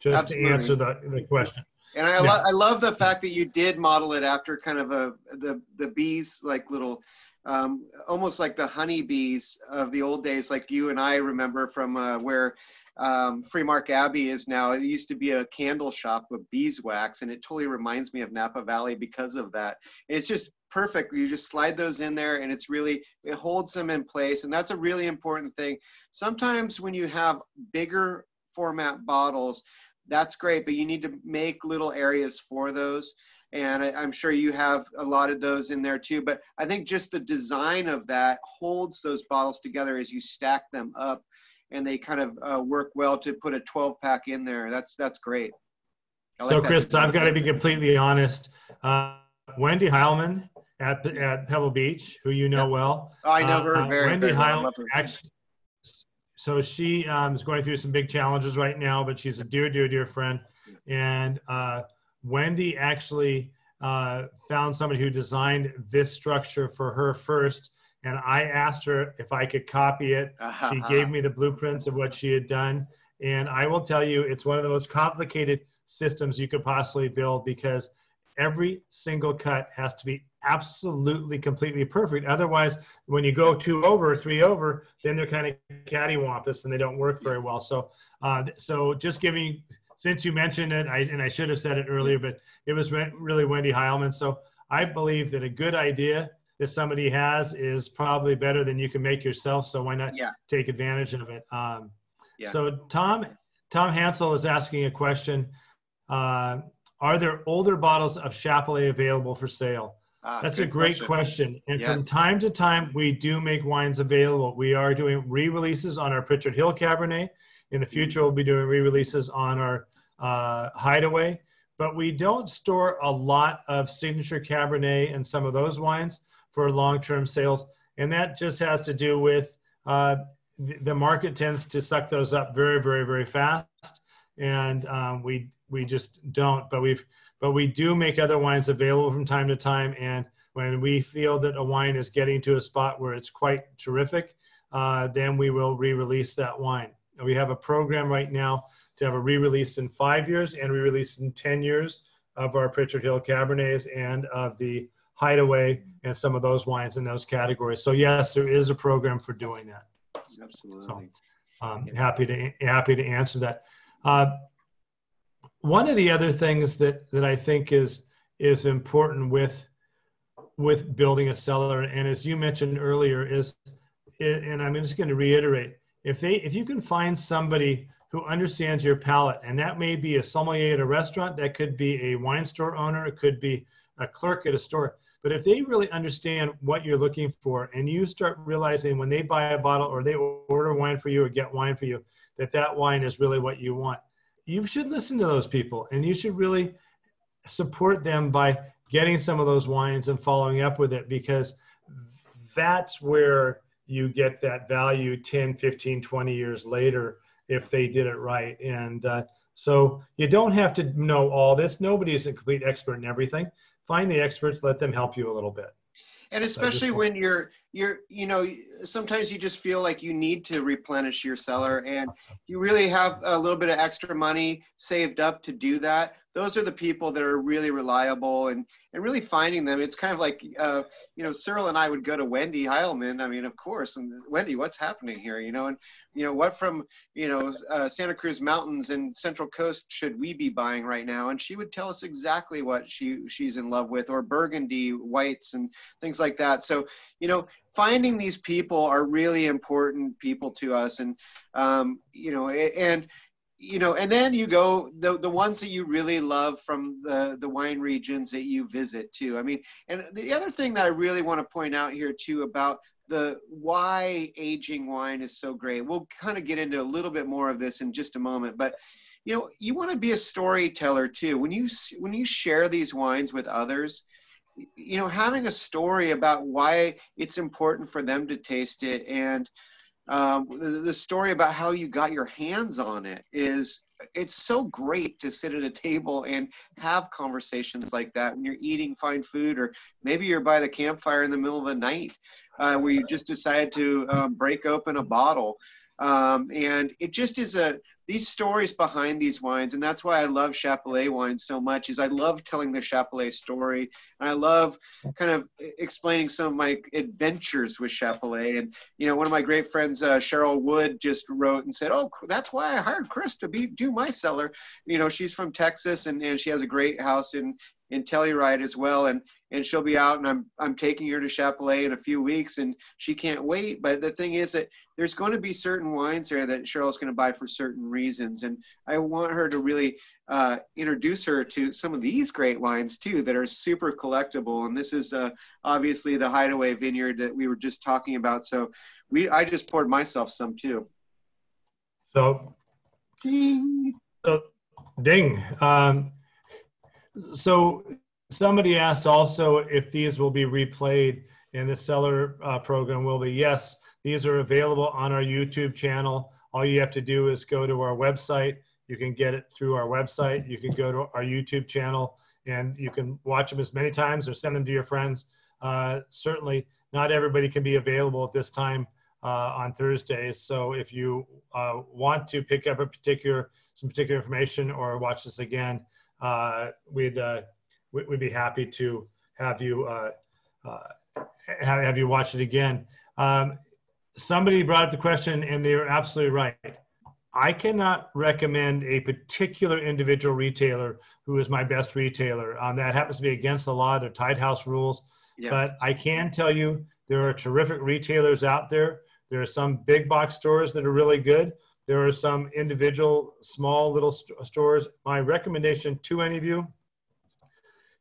just absolutely. to answer the, the question. And I, yeah. lo- I love the fact that you did model it after kind of a the the bees like little um, almost like the honeybees of the old days, like you and I remember from uh, where um, Freemark Abbey is now. It used to be a candle shop with beeswax, and it totally reminds me of Napa Valley because of that. And it's just perfect. You just slide those in there, and it's really it holds them in place, and that's a really important thing. Sometimes when you have bigger format bottles, that's great, but you need to make little areas for those and I, am sure you have a lot of those in there too. But I think just the design of that holds those bottles together as you stack them up, and they kind of uh, work well to put a 12 pack in there. That's that's great. Like so, Chris, I've got to be completely honest. Uh, Wendy Heilman at at Pebble Beach, who you know yeah. well. Oh, I know her uh, very. Wendy very Heilman well. actually. So she um, is going through some big challenges right now, but she's a dear, dear, dear friend, and uh, Wendy actually uh, found somebody who designed this structure for her first. And I asked her if I could copy it. Uh-huh. She gave me the blueprints of what she had done. And I will tell you, it's one of the most complicated systems you could possibly build because every single cut has to be absolutely completely perfect. Otherwise, when you go two over, three over, then they're kind of cattywampus and they don't work very well. So, uh, so just giving since you mentioned it, I, and I should have said it earlier, but it was really Wendy Heilman. So I believe that a good idea that somebody has is probably better than you can make yourself. So why not yeah. take advantage of it? Um, yeah. So Tom, Tom Hansel is asking a question. Uh, are there older bottles of Chappellet available for sale? Ah, That's a great question. question. And yes. from time to time, we do make wines available. We are doing re-releases on our Pritchard Hill Cabernet. In the future, we'll be doing re-releases on our uh, Hideaway, but we don't store a lot of Signature Cabernet and some of those wines for long-term sales, and that just has to do with uh, the market tends to suck those up very, very, very fast, and um, we we just don't. But we've but we do make other wines available from time to time, and when we feel that a wine is getting to a spot where it's quite terrific, uh, then we will re-release that wine. We have a program right now to have a re-release in five years and re-release in 10 years of our Pritchard Hill Cabernets and of the Hideaway and some of those wines in those categories. So yes, there is a program for doing that. Absolutely. So, um, happy to happy to answer that. Uh, one of the other things that that I think is is important with with building a cellar, and as you mentioned earlier, is and I'm just going to reiterate: if they if you can find somebody who understands your palate, and that may be a sommelier at a restaurant, that could be a wine store owner, it could be a clerk at a store. But if they really understand what you're looking for, and you start realizing when they buy a bottle or they order wine for you or get wine for you, that that wine is really what you want, you should listen to those people and you should really support them by getting some of those wines and following up with it because that's where you get that value 10 15 20 years later if they did it right. And uh, so you don't have to know all this. Nobody is a complete expert in everything. Find the experts let them help you a little bit and especially when you're you're you know sometimes you just feel like you need to replenish your cellar and you really have a little bit of extra money saved up to do that those are the people that are really reliable and and really finding them. It's kind of like uh, you know cyril and i would go to wendy heilman. I mean of course and wendy what's happening here you know? And you know what from you know uh, santa cruz mountains and central coast should we be buying right now? And she would tell us exactly what she she's in love with or burgundy whites and things like that. So you know finding these people are really important people to us. And um, you know and you know, and then you go the the ones that you really love from the the wine regions that you visit too. I mean, and the other thing that I really want to point out here too about the why aging wine is so great. We'll kind of get into a little bit more of this in just a moment, but you know, you want to be a storyteller too. When you when you share these wines with others, you know, having a story about why it's important for them to taste it and um, the, the, story about how you got your hands on it is it's so great to sit at a table and have conversations like that when you're eating fine food or maybe you're by the campfire in the middle of the night uh, where you just decide to um, break open a bottle um, and it just is a these stories behind these wines, and that's why I love Chappellet wines so much. Is I love telling the Chappellet story, and I love kind of explaining some of my adventures with Chappellet. And you know, one of my great friends, uh, Cheryl Wood, just wrote and said, "Oh, that's why I hired Chris to be do my cellar." You know, she's from Texas, and, and she has a great house in in Telluride as well, and and she'll be out, and I'm I'm taking her to Chappellet in a few weeks, and she can't wait. But the thing is that there's going to be certain wines there that Cheryl's going to buy for certain reasons, and I want her to really uh, introduce her to some of these great wines too that are super collectible. And this is uh, obviously the Hideaway Vineyard that we were just talking about. So we I just poured myself some too. So, ding. So, ding. Um, so somebody asked also if these will be replayed in the seller uh, program will be yes these are available on our youtube channel. All you have to do is go to our website. You can get it through our website. You can go to our youtube channel and you can watch them as many times or send them to your friends. Uh, certainly not everybody can be available at this time uh, on thursdays. So if you uh, want to pick up a particular some particular information or watch this again we'd uh, we'd be happy to have you uh, have, have you watch it again. Um, somebody brought up the question, and they are absolutely right. I cannot recommend a particular individual retailer who is my best retailer. Um, that happens to be against the law. They're tied house rules. Yeah. But I can tell you there are terrific retailers out there. There are some big box stores that are really good. There are some individual small little st stores. My recommendation to any of you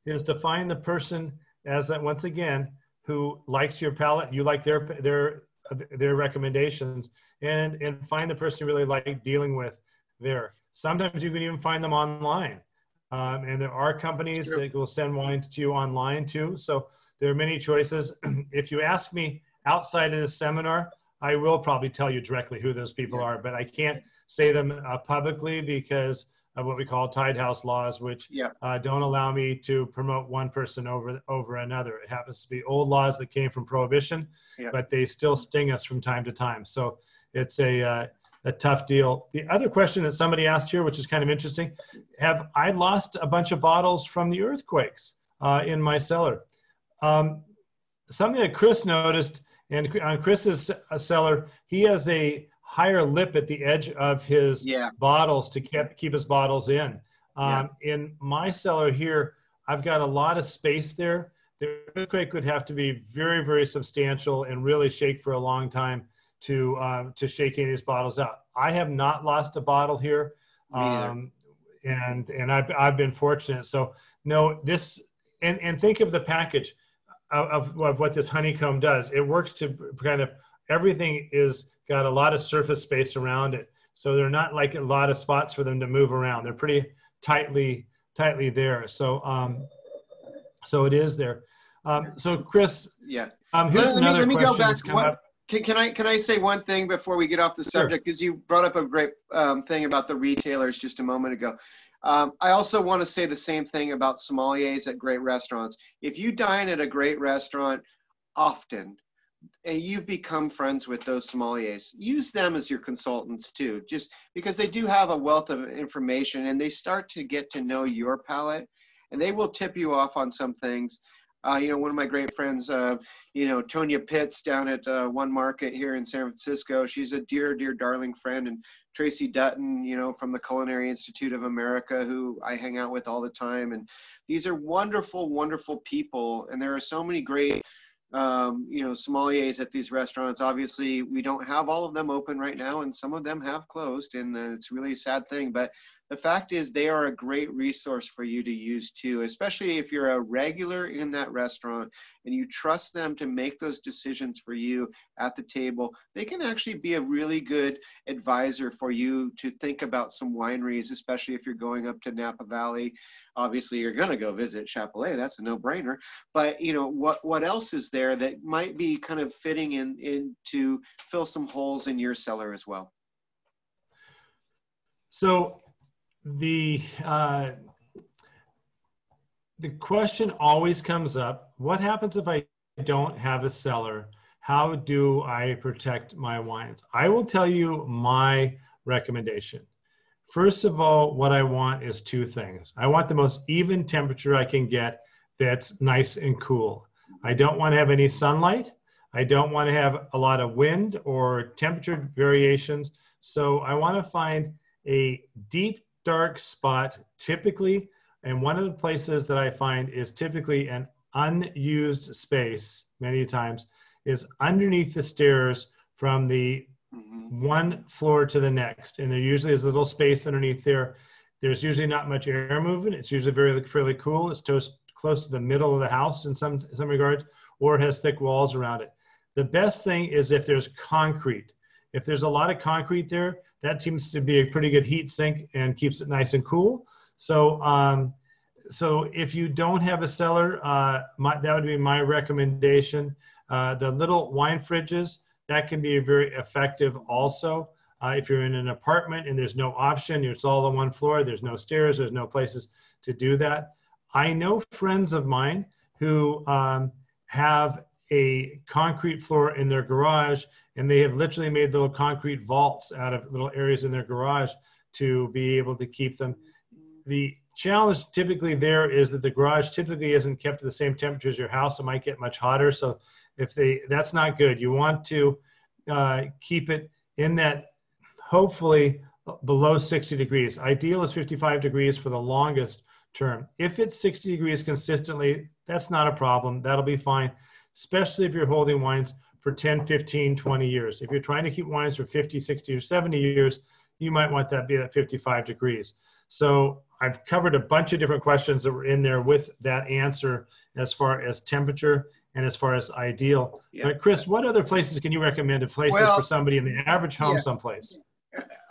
is to find the person as that once again who likes your palate, you like their their their recommendations, and and find the person you really like dealing with there. Sometimes you can even find them online, um, and there are companies that will send wine to you online too. So there are many choices. if you ask me outside of this seminar, I will probably tell you directly who those people are, but I can't say them uh, publicly because of what we call tied house laws, which yeah. uh, don't allow me to promote one person over over another. It happens to be old laws that came from prohibition, yeah. but they still sting us from time to time. So it's a uh, a tough deal. The other question that somebody asked here, which is kind of interesting, have I lost a bunch of bottles from the earthquakes uh, in my cellar? Um, something that Chris noticed, and on Chris's cellar, he has a higher lip at the edge of his yeah. bottles to keep, keep his bottles in. Um, yeah. In my cellar here, I've got a lot of space there. The earthquake would have to be very, very substantial and really shake for a long time to uh, to shake any of these bottles out. I have not lost a bottle here, um, and and I've I've been fortunate. So no, this and and think of the package of, of what this honeycomb does. It works to kind of everything is got a lot of surface space around it. So they're not like a lot of spots for them to move around. They're pretty tightly tightly there. So um, so it is there. Um, so Chris, yeah. Um, here's let, another let me, let me go back. What, can, can I can I say one thing before we get off the subject? Because sure. you brought up a great um, thing about the retailers just a moment ago. Um, I also want to say the same thing about sommeliers at great restaurants. If you dine at a great restaurant often, and you've become friends with those sommeliers, use them as your consultants too, just because they do have a wealth of information and they start to get to know your palate and they will tip you off on some things. Uh, you know, one of my great friends, uh, you know, Tonya Pitts down at uh, One Market here in San Francisco. She's a dear, dear, darling friend. And Tracy Dutton, you know, from the Culinary Institute of America, who I hang out with all the time. And these are wonderful, wonderful people. And there are so many great um, you know, sommeliers at these restaurants. Obviously, we don't have all of them open right now, and some of them have closed, and uh, it's really a sad thing. But the fact is, they are a great resource for you to use too, especially if you're a regular in that restaurant and you trust them to make those decisions for you at the table. They can actually be a really good advisor for you to think about some wineries, especially if you're going up to Napa Valley obviously you're going to go visit Chappellet. That's a no-brainer. But you know what what else is there that might be kind of fitting in in to fill some holes in your cellar as well? So the uh, the question always comes up: What happens if I don't have a cellar? How do I protect my wines? I will tell you my recommendation. First of all, what I want is two things. I want the most even temperature I can get that's nice and cool. I don't want to have any sunlight. I don't want to have a lot of wind or temperature variations. So I want to find a deep, dark spot, typically, and one of the places that I find is typically an unused space, many times, is underneath the stairs from the mm-hmm. one floor to the next. And there usually is a little space underneath there. There's usually not much air movement. It's usually very fairly cool. It's toast, close to the middle of the house in some some regards, or it has thick walls around it. The best thing is if there's concrete. If there's a lot of concrete there, that seems to be a pretty good heat sink and keeps it nice and cool. So, um, so if you don't have a cellar, uh, my, that would be my recommendation. Uh, the little wine fridges, that can be very effective also. Uh, if you're in an apartment and there's no option, it's all on one floor, there's no stairs, there's no places to do that. I know friends of mine who um, have a concrete floor in their garage and they have literally made little concrete vaults out of little areas in their garage to be able to keep them. The challenge typically there is that the garage typically isn't kept at the same temperature as your house. It might get much hotter. So if they that's not good you want to uh, keep it in that hopefully below 60 degrees ideal is 55 degrees for the longest term if it's 60 degrees consistently that's not a problem that'll be fine especially if you're holding wines for 10 15 20 years if you're trying to keep wines for 50 60 or 70 years you might want that be at 55 degrees so i've covered a bunch of different questions that were in there with that answer as far as temperature and as far as ideal. Yeah. But Chris, what other places can you recommend? A places well, for somebody in the average home, yeah. someplace.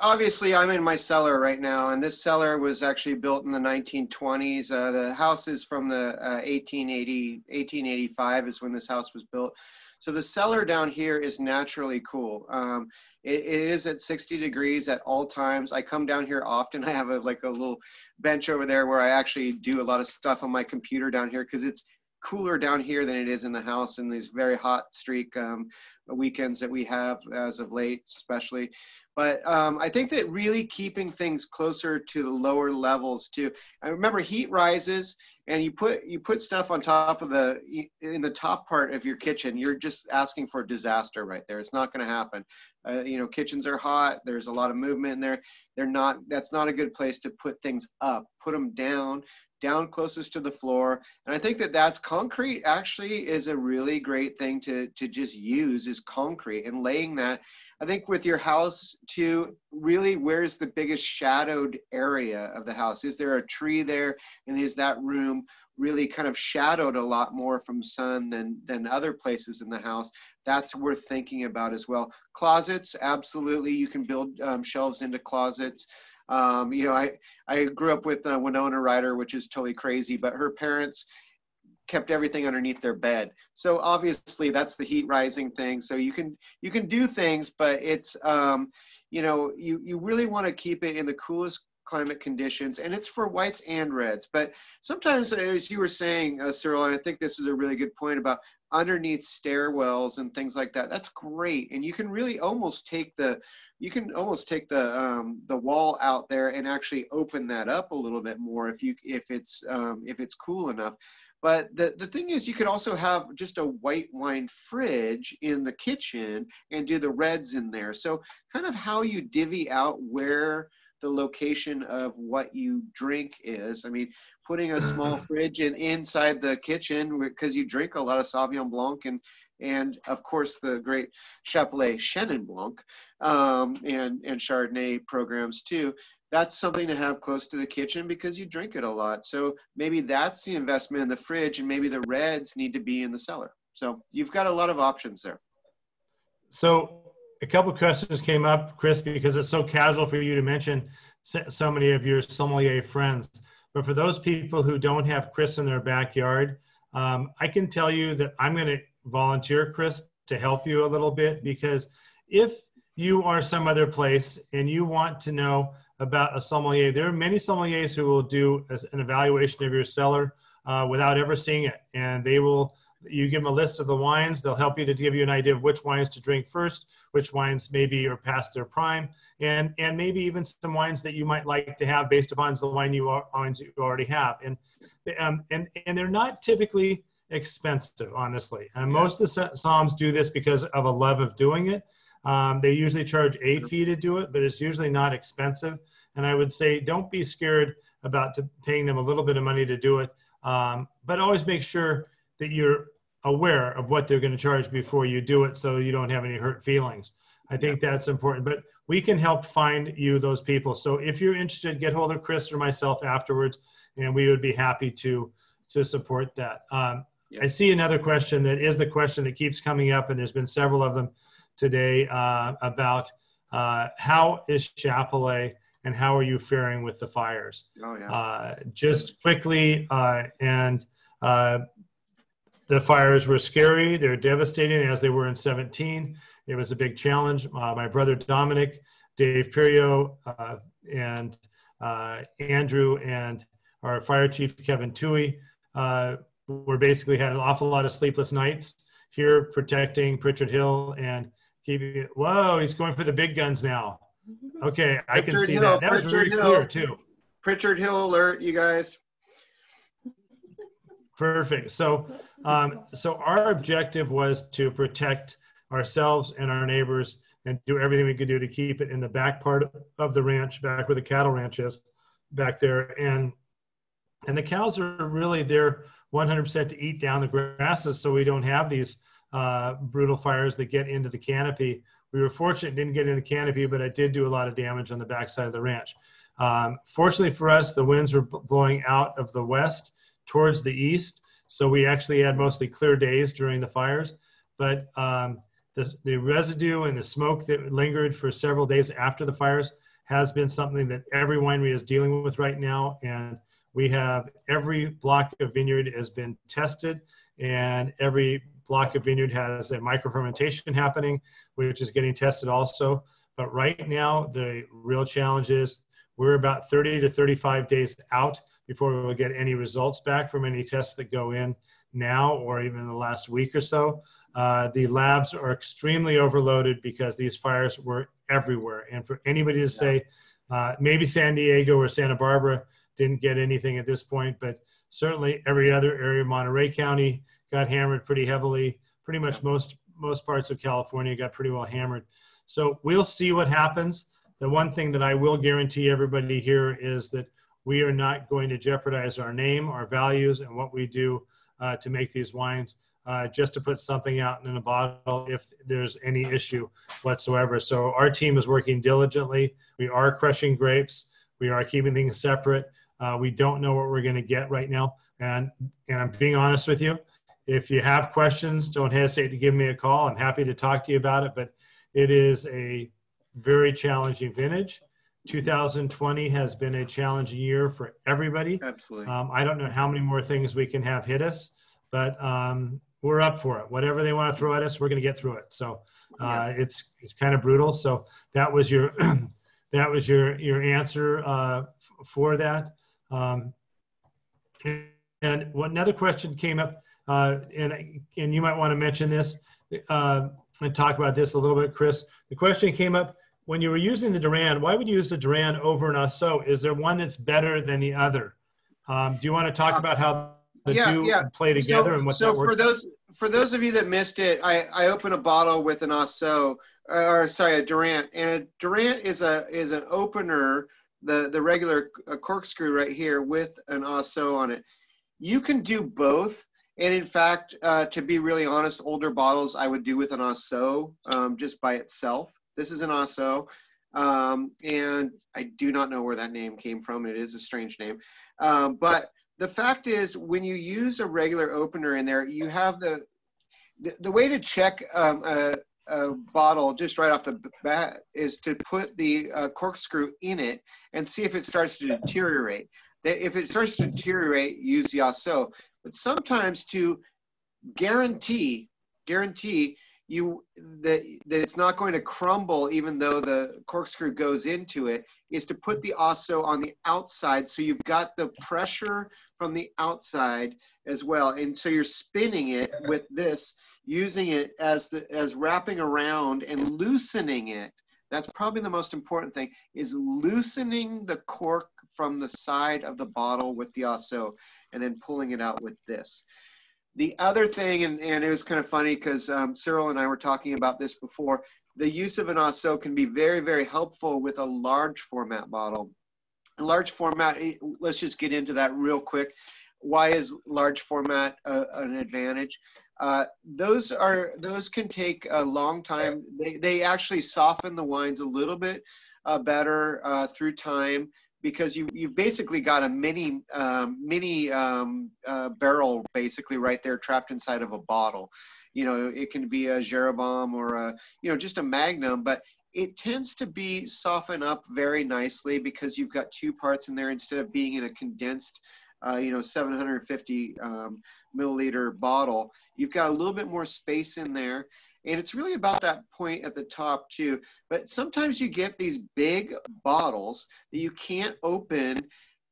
Obviously, I'm in my cellar right now, and this cellar was actually built in the 1920s. Uh, the house is from the uh, 1880, 1885 is when this house was built. So the cellar down here is naturally cool. Um, it, it is at 60 degrees at all times. I come down here often. I have a, like a little bench over there where I actually do a lot of stuff on my computer down here because it's cooler down here than it is in the house in these very hot streak um, weekends that we have as of late, especially. But um, I think that really keeping things closer to the lower levels too. I remember heat rises, and you put you put stuff on top of the in the top part of your kitchen. You're just asking for disaster right there. It's not going to happen. Uh, you know, kitchens are hot. There's a lot of movement in there. They're not. That's not a good place to put things up. Put them down down closest to the floor. And I think that that's concrete actually is a really great thing to, to just use is concrete and laying that. I think with your house too, really where's the biggest shadowed area of the house? Is there a tree there? And is that room really kind of shadowed a lot more from sun than, than other places in the house? That's worth thinking about as well. Closets, absolutely. You can build um, shelves into closets. Um, you know, I, I grew up with uh, Winona Ryder, which is totally crazy, but her parents kept everything underneath their bed. So obviously that's the heat rising thing. So you can, you can do things, but it's, um, you know, you, you really want to keep it in the coolest climate conditions and it's for whites and reds but sometimes as you were saying uh, cyril and i think this is a really good point about underneath stairwells and things like that that's great and you can really almost take the you can almost take the um, the wall out there and actually open that up a little bit more if you if it's um, if it's cool enough but the, the thing is you could also have just a white wine fridge in the kitchen and do the reds in there so kind of how you divvy out where the location of what you drink is. I mean, putting a small mm-hmm. fridge in inside the kitchen because you drink a lot of Sauvignon Blanc and and of course the great Chappellet Chenin Blanc um, and and Chardonnay programs too. That's something to have close to the kitchen because you drink it a lot. So maybe that's the investment in the fridge, and maybe the reds need to be in the cellar. So you've got a lot of options there. So a couple questions came up, Chris, because it's so casual for you to mention so many of your sommelier friends. But for those people who don't have Chris in their backyard, um, I can tell you that I'm going to volunteer, Chris, to help you a little bit because if you are some other place and you want to know about a sommelier, there are many sommeliers who will do an evaluation of your cellar uh, without ever seeing it, and they will you give them a list of the wines. They'll help you to give you an idea of which wines to drink first, which wines maybe are past their prime, and and maybe even some wines that you might like to have based upon the wine you are, wines you already have. And um, and and they're not typically expensive, honestly. And yeah. most of the somms do this because of a love of doing it. Um, they usually charge a fee to do it, but it's usually not expensive. And I would say don't be scared about paying them a little bit of money to do it, um, but always make sure that you're aware of what they're going to charge before you do it so you don't have any hurt feelings. I think yeah. that's important. But we can help find you those people. So if you're interested, get hold of Chris or myself afterwards, and we would be happy to to support that. Um, yeah. I see another question that is the question that keeps coming up, and there's been several of them today uh, about uh, how is Chappellet and how are you faring with the fires? Oh, yeah. Uh, just quickly, uh, and uh, the fires were scary. They're devastating as they were in 17. It was a big challenge. Uh, my brother Dominic, Dave Perio, uh, and uh, Andrew, and our fire chief Kevin uh, were basically had an awful lot of sleepless nights here protecting Pritchard Hill and keeping it. Whoa, he's going for the big guns now. Okay, I Pritchard can see Hill, that. That Pritchard was very Hill. clear too. Pritchard Hill alert, you guys. Perfect. So, um, so our objective was to protect ourselves and our neighbors and do everything we could do to keep it in the back part of the ranch, back where the cattle ranch is, back there. And and the cows are really there 100% to eat down the grasses, so we don't have these uh, brutal fires that get into the canopy. We were fortunate didn't get in the canopy, but it did do a lot of damage on the backside of the ranch. Um, fortunately for us, the winds were blowing out of the west towards the east. So we actually had mostly clear days during the fires, but um, the, the residue and the smoke that lingered for several days after the fires has been something that every winery is dealing with right now. And we have every block of vineyard has been tested and every block of vineyard has a microfermentation happening, which is getting tested also. But right now, the real challenge is we're about 30 to 35 days out before we will get any results back from any tests that go in. now or even in the last week or so. Uh, the labs are extremely overloaded because these fires were everywhere. And for anybody to say, uh, maybe San Diego or Santa Barbara didn't get anything at this point, but certainly every other area, of Monterey County got hammered pretty heavily. Pretty much most most parts of California got pretty well hammered. So we'll see what happens. The one thing that I will guarantee everybody here is that we are not going to jeopardize our name, our values, and what we do uh, to make these wines uh, just to put something out in a bottle if there's any issue whatsoever. So our team is working diligently. We are crushing grapes. We are keeping things separate. Uh, we don't know what we're going to get right now. And, and I'm being honest with you. If you have questions, don't hesitate to give me a call. I'm happy to talk to you about it. But it is a very challenging vintage. 2020 has been a challenging year for everybody. Absolutely. Um, I don't know how many more things we can have hit us, but um, we're up for it. Whatever they want to throw at us, we're going to get through it. So uh, yeah. it's it's kind of brutal. So that was your that was your your answer uh, for that. Um, and what another question came up, uh, and and you might want to mention this uh, and talk about this a little bit, Chris. The question came up when you were using the Durand. Why would you use the Durand over an Ah-So? Is there one that's better than the other? Um, do you want to talk about how the yeah, two yeah. play together so, and what so that works? for those for those of you that missed it, I, I opened a bottle with an Ah-So, or sorry, a Durand, and a Durand is a is an opener, the the regular corkscrew right here with an Ah-So on it. You can do both, and in fact, uh, to be really honest, older bottles I would do with an Ah-So um, just by itself. This is an Ah-So. Um, and I do not know where that name came from. It is a strange name, um, but the fact is when you use a regular opener in there you have the the, the way to check um, a, a, bottle just right off the bat is to put the uh, corkscrew in it and see if it starts to deteriorate if it starts to deteriorate use the Ah-So but sometimes to guarantee guarantee you that that it's not going to crumble even though the corkscrew goes into it is to put the Ah-So on the outside. So you've got the pressure from the outside as well. And so you're spinning it with this using it as the as wrapping around and loosening it. That's probably the most important thing is loosening the cork from the side of the bottle with the ah-so and then pulling it out with this the other thing, and, and it was kind of funny because um, Cyril and I were talking about this before, the use of an ah-so can be very, very helpful with a large format bottle. A large format, let's just get into that real quick. Why is large format uh, an advantage? Uh, those are those can take a long time. They, they actually soften the wines a little bit uh, better uh, through time because you you've basically got a mini um, mini um, uh, barrel basically right there trapped inside of a bottle. You know, it can be a Jeroboam or a you know just a Magnum, but it tends to be soften up very nicely because you've got two parts in there instead of being in a condensed uh, you know 750 um, milliliter bottle you've got a little bit more space in there and it's really about that point at the top too. But sometimes you get these big bottles that you can't open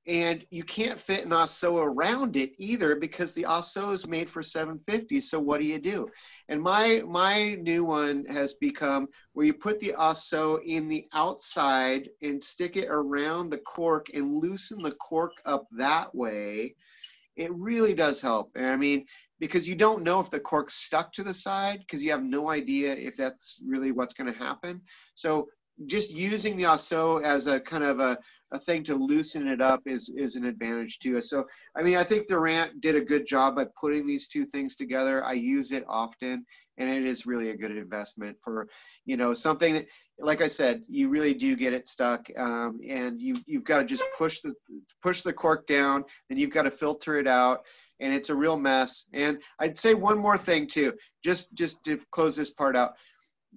and you can't fit an ah-so around it either because the ah-so is made for 750. So what do you do? And my my new one has become where you put the ah-so in the outside and stick it around the cork and loosen the cork up that way. It really does help. I mean, because you don't know if the cork's stuck to the side because you have no idea if that's really what's going to happen. So just using the Ah-So as a kind of a, a thing to loosen it up is, is an advantage to us. So, I mean, I think Durand did a good job by putting these two things together. I use it often and it is really a good investment for, you know, something that, like I said, you really do get it stuck um, and you, you've got to just push the, push the cork down and you've got to filter it out and it's a real mess. And I'd say one more thing too, just just to close this part out.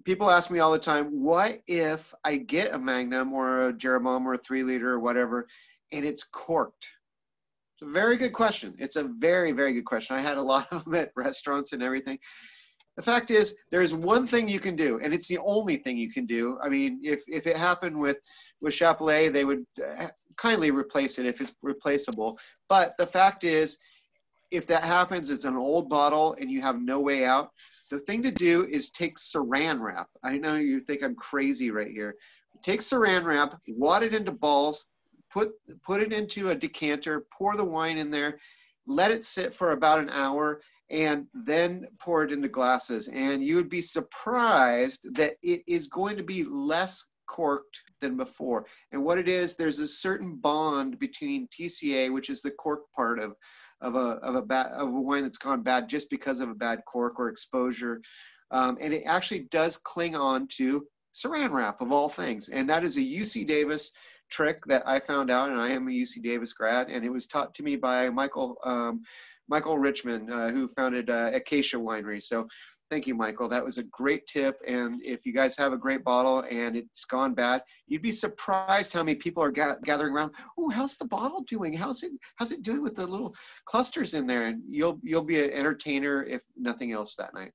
People ask me all the time, what if I get a Magnum or a Jeroboam or a three liter or whatever, and it's corked? It's a very good question. It's a very, very good question. I had a lot of them at restaurants and everything. The fact is, there's one thing you can do, and it's the only thing you can do. I mean, if, if it happened with, with Chappellet, they would uh, kindly replace it if it's replaceable. But the fact is, if that happens, it's an old bottle and you have no way out. The thing to do is take saran wrap. I know you think I'm crazy right here. Take saran wrap, wad it into balls, put put it into a decanter, pour the wine in there, let it sit for about an hour, and then pour it into glasses. And you would be surprised that it is going to be less corked than before. And what it is, there's a certain bond between TCA, which is the cork part of of a of a bad of a wine that's gone bad just because of a bad cork or exposure, um, and it actually does cling on to saran wrap of all things. And that is a UC Davis trick that I found out, and I am a UC Davis grad, and it was taught to me by Michael um, Michael Richmond, uh, who founded uh, Acacia Winery. So thank you, Michael. That was a great tip. And if you guys have a great bottle and it's gone bad, you'd be surprised how many people are ga- gathering around. Oh, how's the bottle doing? How's it how's it doing with the little clusters in there? And you'll you'll be an entertainer if nothing else that night.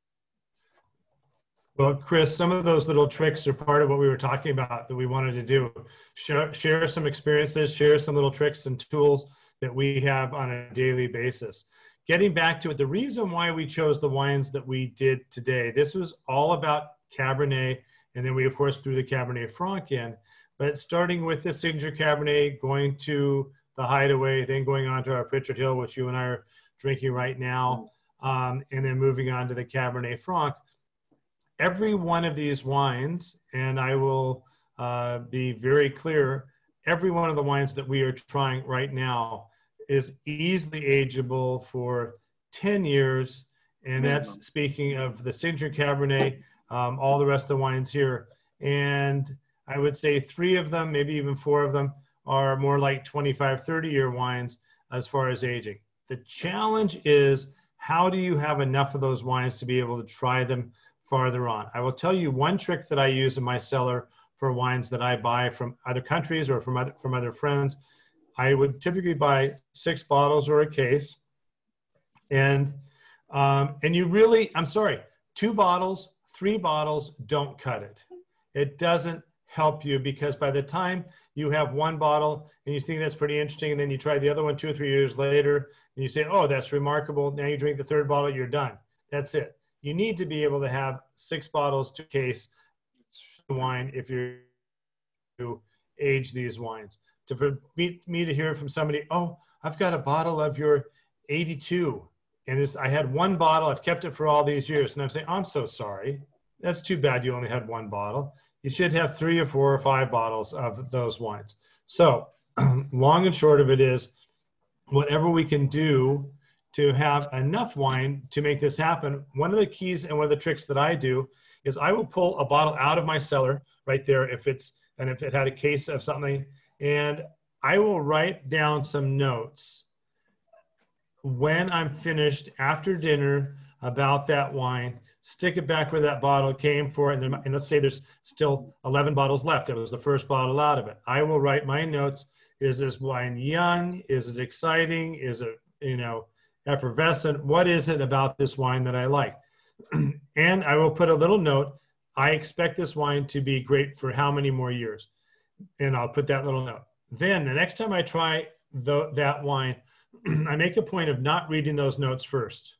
Well, Chris, some of those little tricks are part of what we were talking about that we wanted to do. Share, share some experiences, share some little tricks and tools that we have on a daily basis getting back to it, the reason why we chose the wines that we did today, this was all about Cabernet, and then we of course threw the Cabernet Franc in. But starting with the signature Cabernet, going to the Hideaway, then going on to our Pritchard Hill, which you and I are drinking right now, um, and then moving on to the Cabernet Franc. Every one of these wines, and I will uh, be very clear, every one of the wines that we are trying right now is easily ageable for 10 years. And that's speaking of the signature Cabernet, um, all the rest of the wines here. And I would say three of them, maybe even four of them, are more like 25, 30 year wines as far as aging. The challenge is how do you have enough of those wines to be able to try them farther on? I will tell you one trick that I use in my cellar for wines that I buy from other countries or from other, from other friends I would typically buy six bottles or a case. And, um, and you really, I'm sorry, two bottles, three bottles, don't cut it. It doesn't help you because by the time you have one bottle and you think that's pretty interesting, and then you try the other one two or three years later, and you say, oh, that's remarkable. Now you drink the third bottle, you're done. That's it. You need to be able to have six bottles to case wine if you age these wines to me to hear from somebody, oh, I've got a bottle of your 82. And this, I had one bottle, I've kept it for all these years. And I'm saying, I'm so sorry. That's too bad you only had one bottle. You should have three or four or five bottles of those wines. So, long and short of it is, whatever we can do to have enough wine to make this happen, one of the keys and one of the tricks that I do is I will pull a bottle out of my cellar right there if it's and if it had a case of something and I will write down some notes when I'm finished after dinner about that wine, stick it back where that bottle came for, and, then, and let's say there's still 11 bottles left. It was the first bottle out of it. I will write my notes. Is this wine young? Is it exciting? Is it, you know, effervescent? What is it about this wine that I like? and I will put a little note. I expect this wine to be great for how many more years? And I'll put that little note. Then the next time I try the, that wine, I make a point of not reading those notes first.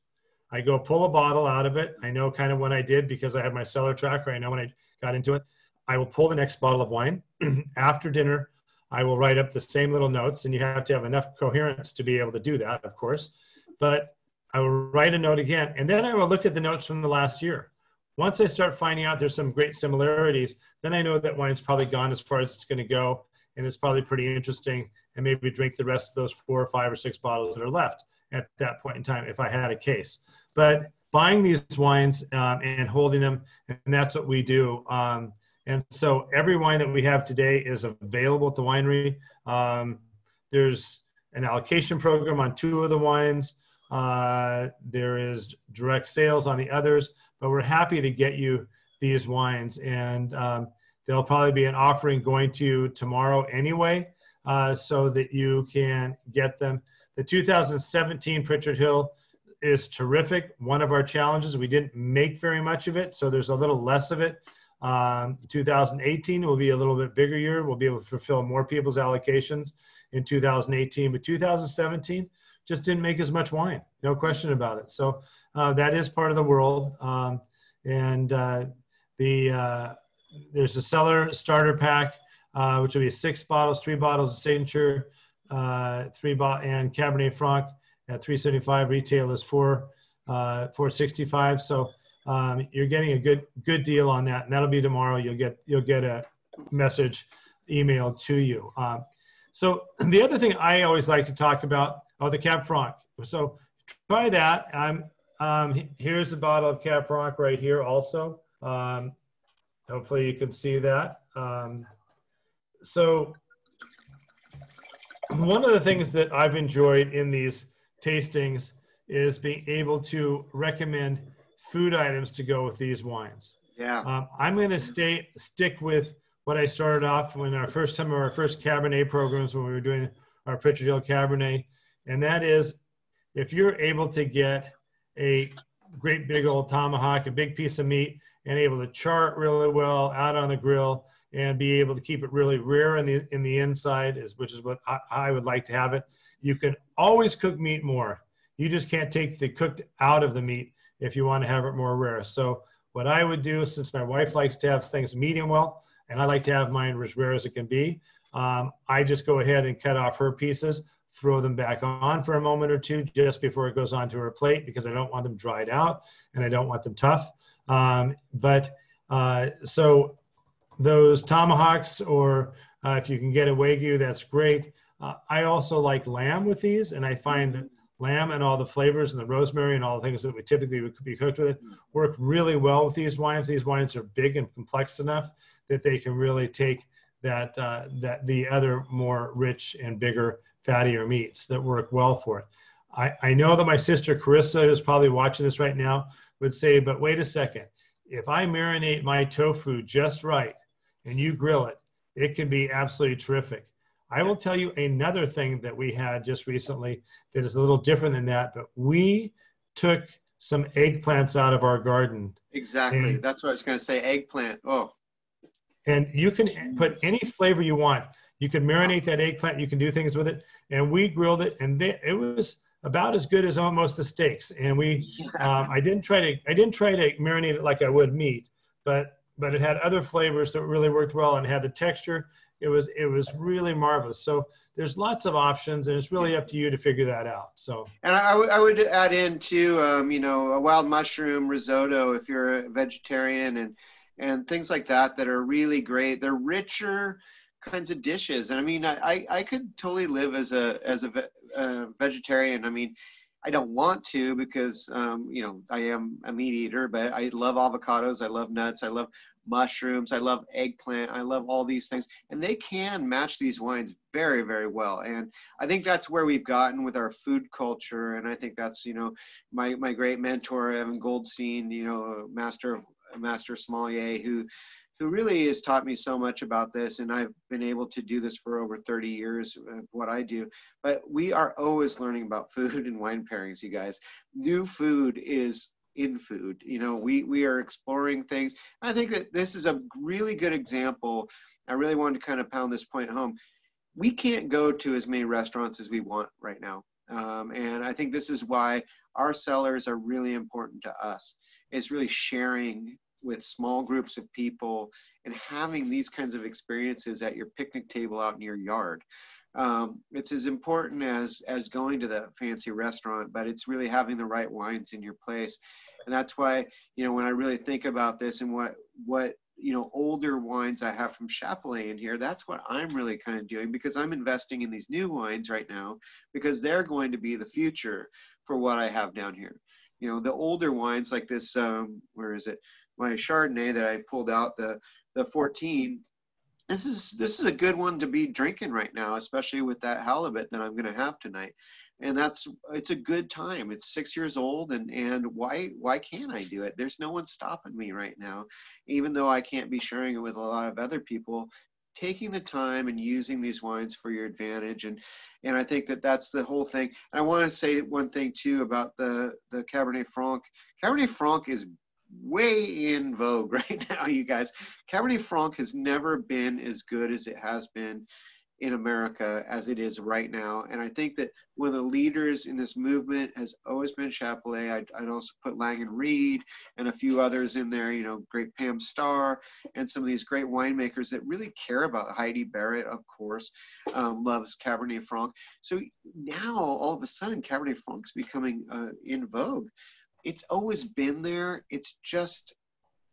I go pull a bottle out of it. I know kind of when I did because I have my CellarTracker. I know when I got into it. I will pull the next bottle of wine. After dinner, I will write up the same little notes, and you have to have enough coherence to be able to do that, of course. But I will write a note again, and then I will look at the notes from the last year. Once I start finding out there's some great similarities, then I know that wine's probably gone as far as it's going to go, and it's probably pretty interesting. And maybe drink the rest of those four or five or six bottles that are left at that point in time if I had a case. But buying these wines um, and holding them, and that's what we do. Um, and so every wine that we have today is available at the winery. Um, there's an allocation program on two of the wines. Uh, there is direct sales on the others, but we're happy to get you these wines. And um, there'll probably be an offering going to you tomorrow anyway, uh, so that you can get them. The 2017 Pritchard Hill is terrific. One of our challenges, we didn't make very much of it, so there's a little less of it. Um, 2018 will be a little bit bigger year. We'll be able to fulfill more people's allocations in 2018, but 2017, just didn't make as much wine. No question about it. So uh, that is part of the world. Um, and uh, the uh, there's a cellar starter pack, uh, which will be six bottles, three bottles of signature, uh, three bot and Cabernet Franc at 375. Retail is four uh, 465. So um, you're getting a good good deal on that, and that'll be tomorrow. You'll get you'll get a message emailed to you. Um, so the other thing I always like to talk about, are the Cab Franc. So try that. I'm um, here's a bottle of Cab Franc right here also. Um, hopefully you can see that. Um, so one of the things that I've enjoyed in these tastings is being able to recommend food items to go with these wines. Yeah. Um, I'm going to stay stick with what I started off when our first some of our first Cabernet programs when we were doing our Pritchard Hill Cabernet, and that is if you're able to get a great big old tomahawk, a big piece of meat, and able to char it really well out on the grill and be able to keep it really rare in the in the inside is which is what I, I would like to have it. You can always cook meat more. You just can't take the cooked out of the meat if you want to have it more rare. So what I would do, since my wife likes to have things medium well, and I like to have mine as rare as it can be, um, I just go ahead and cut off her pieces, throw them back on for a moment or two just before it goes onto her plate because I don't want them dried out and I don't want them tough. Um, but uh, so those tomahawks, or uh, if you can get a wagyu, that's great. Uh, I also like lamb with these, and I find that lamb and all the flavors and the rosemary and all the things that we typically would be cooked with it work really well with these wines. These wines are big and complex enough that they can really take that uh, that the other more rich and bigger fattier meats that work well for it. I, I know that my sister Carissa, who's probably watching this right now, would say, but wait a second. If I marinate my tofu just right and you grill it, it can be absolutely terrific. I will tell you another thing that we had just recently that is a little different than that, but we took some eggplants out of our garden. Exactly. And, That's what I was going to say. Eggplant. Oh. And you can put any flavor you want. You can marinate that eggplant. You can do things with it. And we grilled it, and they, it was about as good as almost the steaks. And we, um, I didn't try to, I didn't try to marinate it like I would meat, but but it had other flavors that really worked well and had the texture it was it was really marvelous. So there's lots of options, and it's really up to you to figure that out. So and I, I would add in too, um, you know, a wild mushroom risotto if you're a vegetarian, and and things like that that are really great. They're richer kinds of dishes, and I mean, I I could totally live as a as a, vegetarian. I mean. I don't want to because um, you know I am a meat eater, but I love avocados. I love nuts. I love mushrooms. I love eggplant. I love all these things. And they can match these wines very, very well. And I think that's where we've gotten with our food culture. And I think that's, you know, my, my great mentor, Evan Goldstein, you know, master of master sommelier who who really has taught me so much about this and i've been able to do this for over 30 years of what i do but we are always learning about food and wine pairings you guys new food is in food. You know, we we are exploring things. I think that this is a really good example. I really wanted to kind of pound this point home. We can't go to as many restaurants as we want right now, um, and I think this is why our cellars are really important to us. Is really sharing with small groups of people and having these kinds of experiences at your picnic table out in your yard. Um, it's as important as as going to the fancy restaurant but it's really having the right wines in your place. And that's why you know when i really think about this and what what you know older wines i have from Chappellet in here that's what i'm really kind of doing because i'm investing in these new wines right now because they're going to be the future for what i have down here. You know the older wines like this um where is it my chardonnay that i pulled out the the 14 this is this is a good one to be drinking right now, especially with that halibut that I'm going to have tonight. And that's it's a good time. It's six years old, and and why why can't I do it? There's no one stopping me right now, even though I can't be sharing it with a lot of other people. Taking the time and using these wines for your advantage, and and I think that that's the whole thing. I want to say one thing too about the the Cabernet Franc. Cabernet Franc is way in vogue right now, you guys. Cabernet Franc has never been as good as it has been in America as it is right now. And I think that one of the leaders in this movement has always been Chappellet. I'd, I'd, also put Lang and Reed and a few others in there, you know, great Pam Starr and some of these great winemakers that really care about Heidi Barrett, of course, um, loves Cabernet Franc. So now all of a sudden Cabernet Franc's becoming uh, in vogue. It's always been there. It's just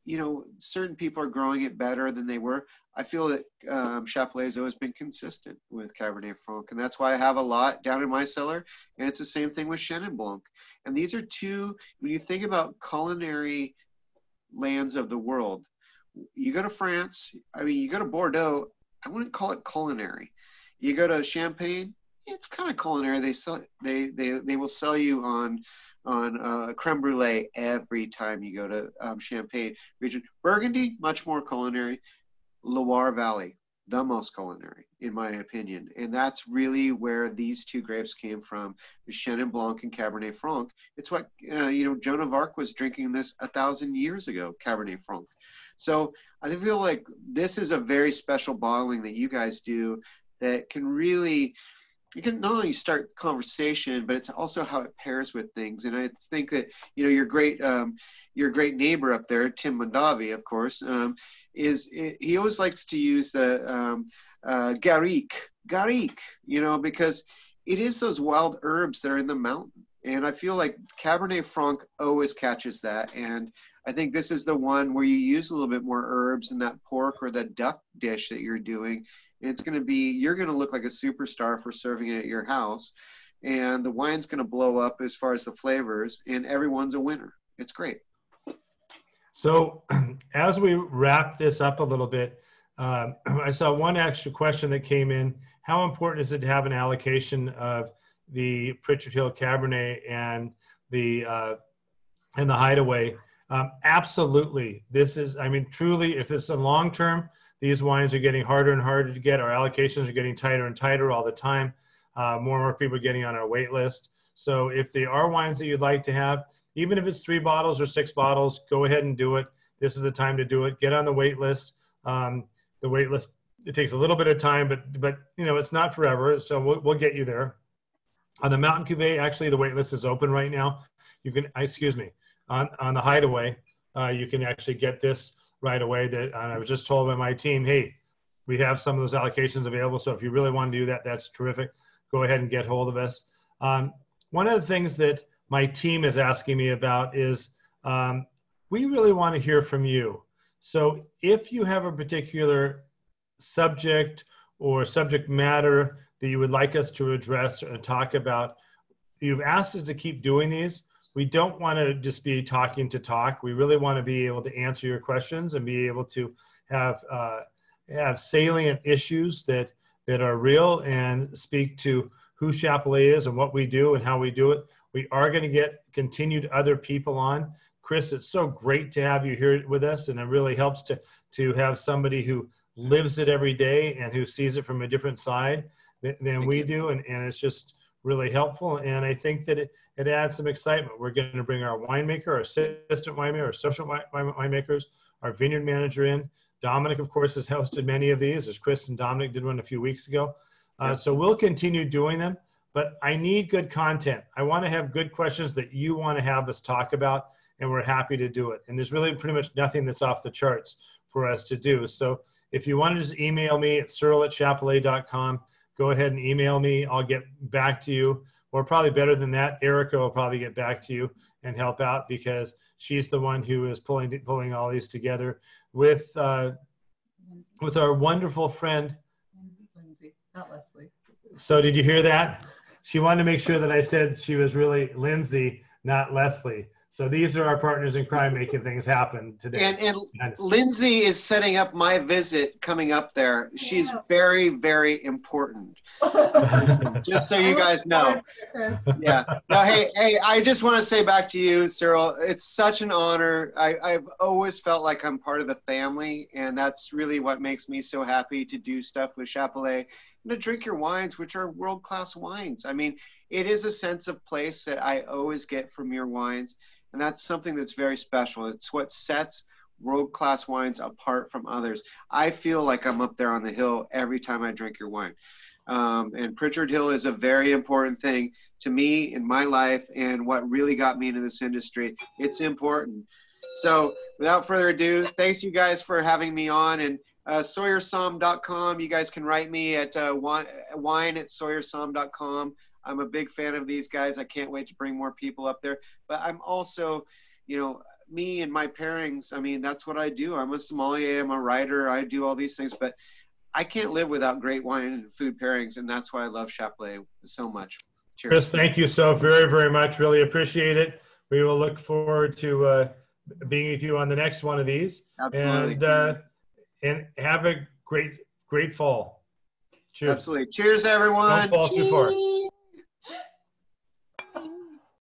you know, certain people are growing it better than they were. I feel that um, Chappellet has always been consistent with Cabernet Franc, and that's why I have a lot down in my cellar. And it's the same thing with Chenin Blanc. And these are two. When you think about culinary lands of the world, you go to France. I mean, you go to Bordeaux. I wouldn't call it culinary. You go to Champagne. It's kind of culinary. They sell. They they they will sell you on on uh, creme brulee every time you go to um, Champagne region. Burgundy, much more culinary. Loire Valley, the most culinary, in my opinion. And that's really where these two grapes came from, Chenin Blanc and Cabernet Franc. It's what, uh, you know, Joan of Arc was drinking this a thousand years ago, Cabernet Franc. So I feel like this is a very special bottling that you guys do that can really you can not only start conversation, but it's also how it pairs with things. And I think that you know your great um, your great neighbor up there, Tim Mondavi, of course, um, is he always likes to use the um, uh, garrigue, garrigue, you know, because it is those wild herbs that are in the mountain. And I feel like Cabernet Franc always catches that. And I think this is the one where you use a little bit more herbs in that pork or the duck dish that you're doing. And it's going to be you're going to look like a superstar for serving it at your house. And the wine's going to blow up as far as the flavors and everyone's a winner. It's great. So as we wrap this up a little bit um, i saw one extra question that came in. How important is it to have an allocation of the pritchard hill cabernet and the uh, and the hideaway um, absolutely this is i mean truly if it's a long term these wines are getting harder and harder to get. Our allocations are getting tighter and tighter all the time. Uh, more and more people are getting on our wait list. So if there are wines that you'd like to have, even if it's three bottles or six bottles, go ahead and do it. This is the time to do it. Get on the wait list. Um, the wait list it takes a little bit of time, but but you know it's not forever. So we'll, we'll get you there. On the Mountain Cuvée, actually the wait list is open right now. You can excuse me on on the Hideaway. Uh, you can actually get this right away that I was just told by my team, hey, we have some of those allocations available. So if you really want to do that, that's terrific. Go ahead and get hold of us. Um, one of the things that my team is asking me about is um, we really want to hear from you. So if you have a particular subject or subject matter that you would like us to address and talk about, you've asked us to keep doing these we don't want to just be talking to talk. We really want to be able to answer your questions and be able to have uh, have salient issues that that are real and speak to who Chappellet is and what we do and how we do it. We are going to get continued other people on. Chris, it's so great to have you here with us, and it really helps to to have somebody who lives it every day and who sees it from a different side than, than we do, and, and it's just really helpful. And I think that it, it adds some excitement. We're going to bring our winemaker, our assistant winemaker, our social winemakers, our vineyard manager in. Dominic, of course, has hosted many of these, as Chris and Dominic did one a few weeks ago. Uh, So we'll continue doing them, but I need good content. I want to have good questions that you want to have us talk about, and we're happy to do it. And there's really pretty much nothing that's off the charts for us to do. So if you want to just email me at cyril at chappellet.com, go ahead and email me. I'll get back to you. Or probably better than that, Erica will probably get back to you and help out because she's the one who is pulling pulling all these together with uh, with our wonderful friend Lindsay, not Leslie. So did you hear that? She wanted to make sure that I said she was really Lindsay, not Leslie. So these are our partners in crime making things happen today. And, and Lindsay is setting up my visit coming up there. She's very, very important. just so you guys know. Yeah. No, hey, hey, I just want to say back to you, Cyril. It's such an honor. I, I've always felt like I'm part of the family, and that's really what makes me so happy to do stuff with Chappellet and to drink your wines, which are world class wines. I mean, it is a sense of place that I always get from your wines and that's something that's very special. It's what sets world class wines apart from others. I feel like I'm up there on the hill every time I drink your wine. Um, and Pritchard Hill is a very important thing to me in my life and what really got me into this industry. It's important. So, without further ado, thanks you guys for having me on. And uh, SawyerSomm.com, you guys can write me at uh, wine, at SawyerSomm.com. I'm a big fan of these guys. I can't wait to bring more people up there. But I'm also, you know, me and my pairings. I mean, that's what I do. I'm a sommelier. I'm a writer. I do all these things, but I can't live without great wine and food pairings, and that's why I love Chappellet so much. Cheers. Chris, thank you so very, very much. Really appreciate it. We will look forward to uh, being with you on the next one of these. Absolutely. And, uh, and have a great, great fall. Cheers. Absolutely. Cheers, everyone. Don't fall Cheers. too far.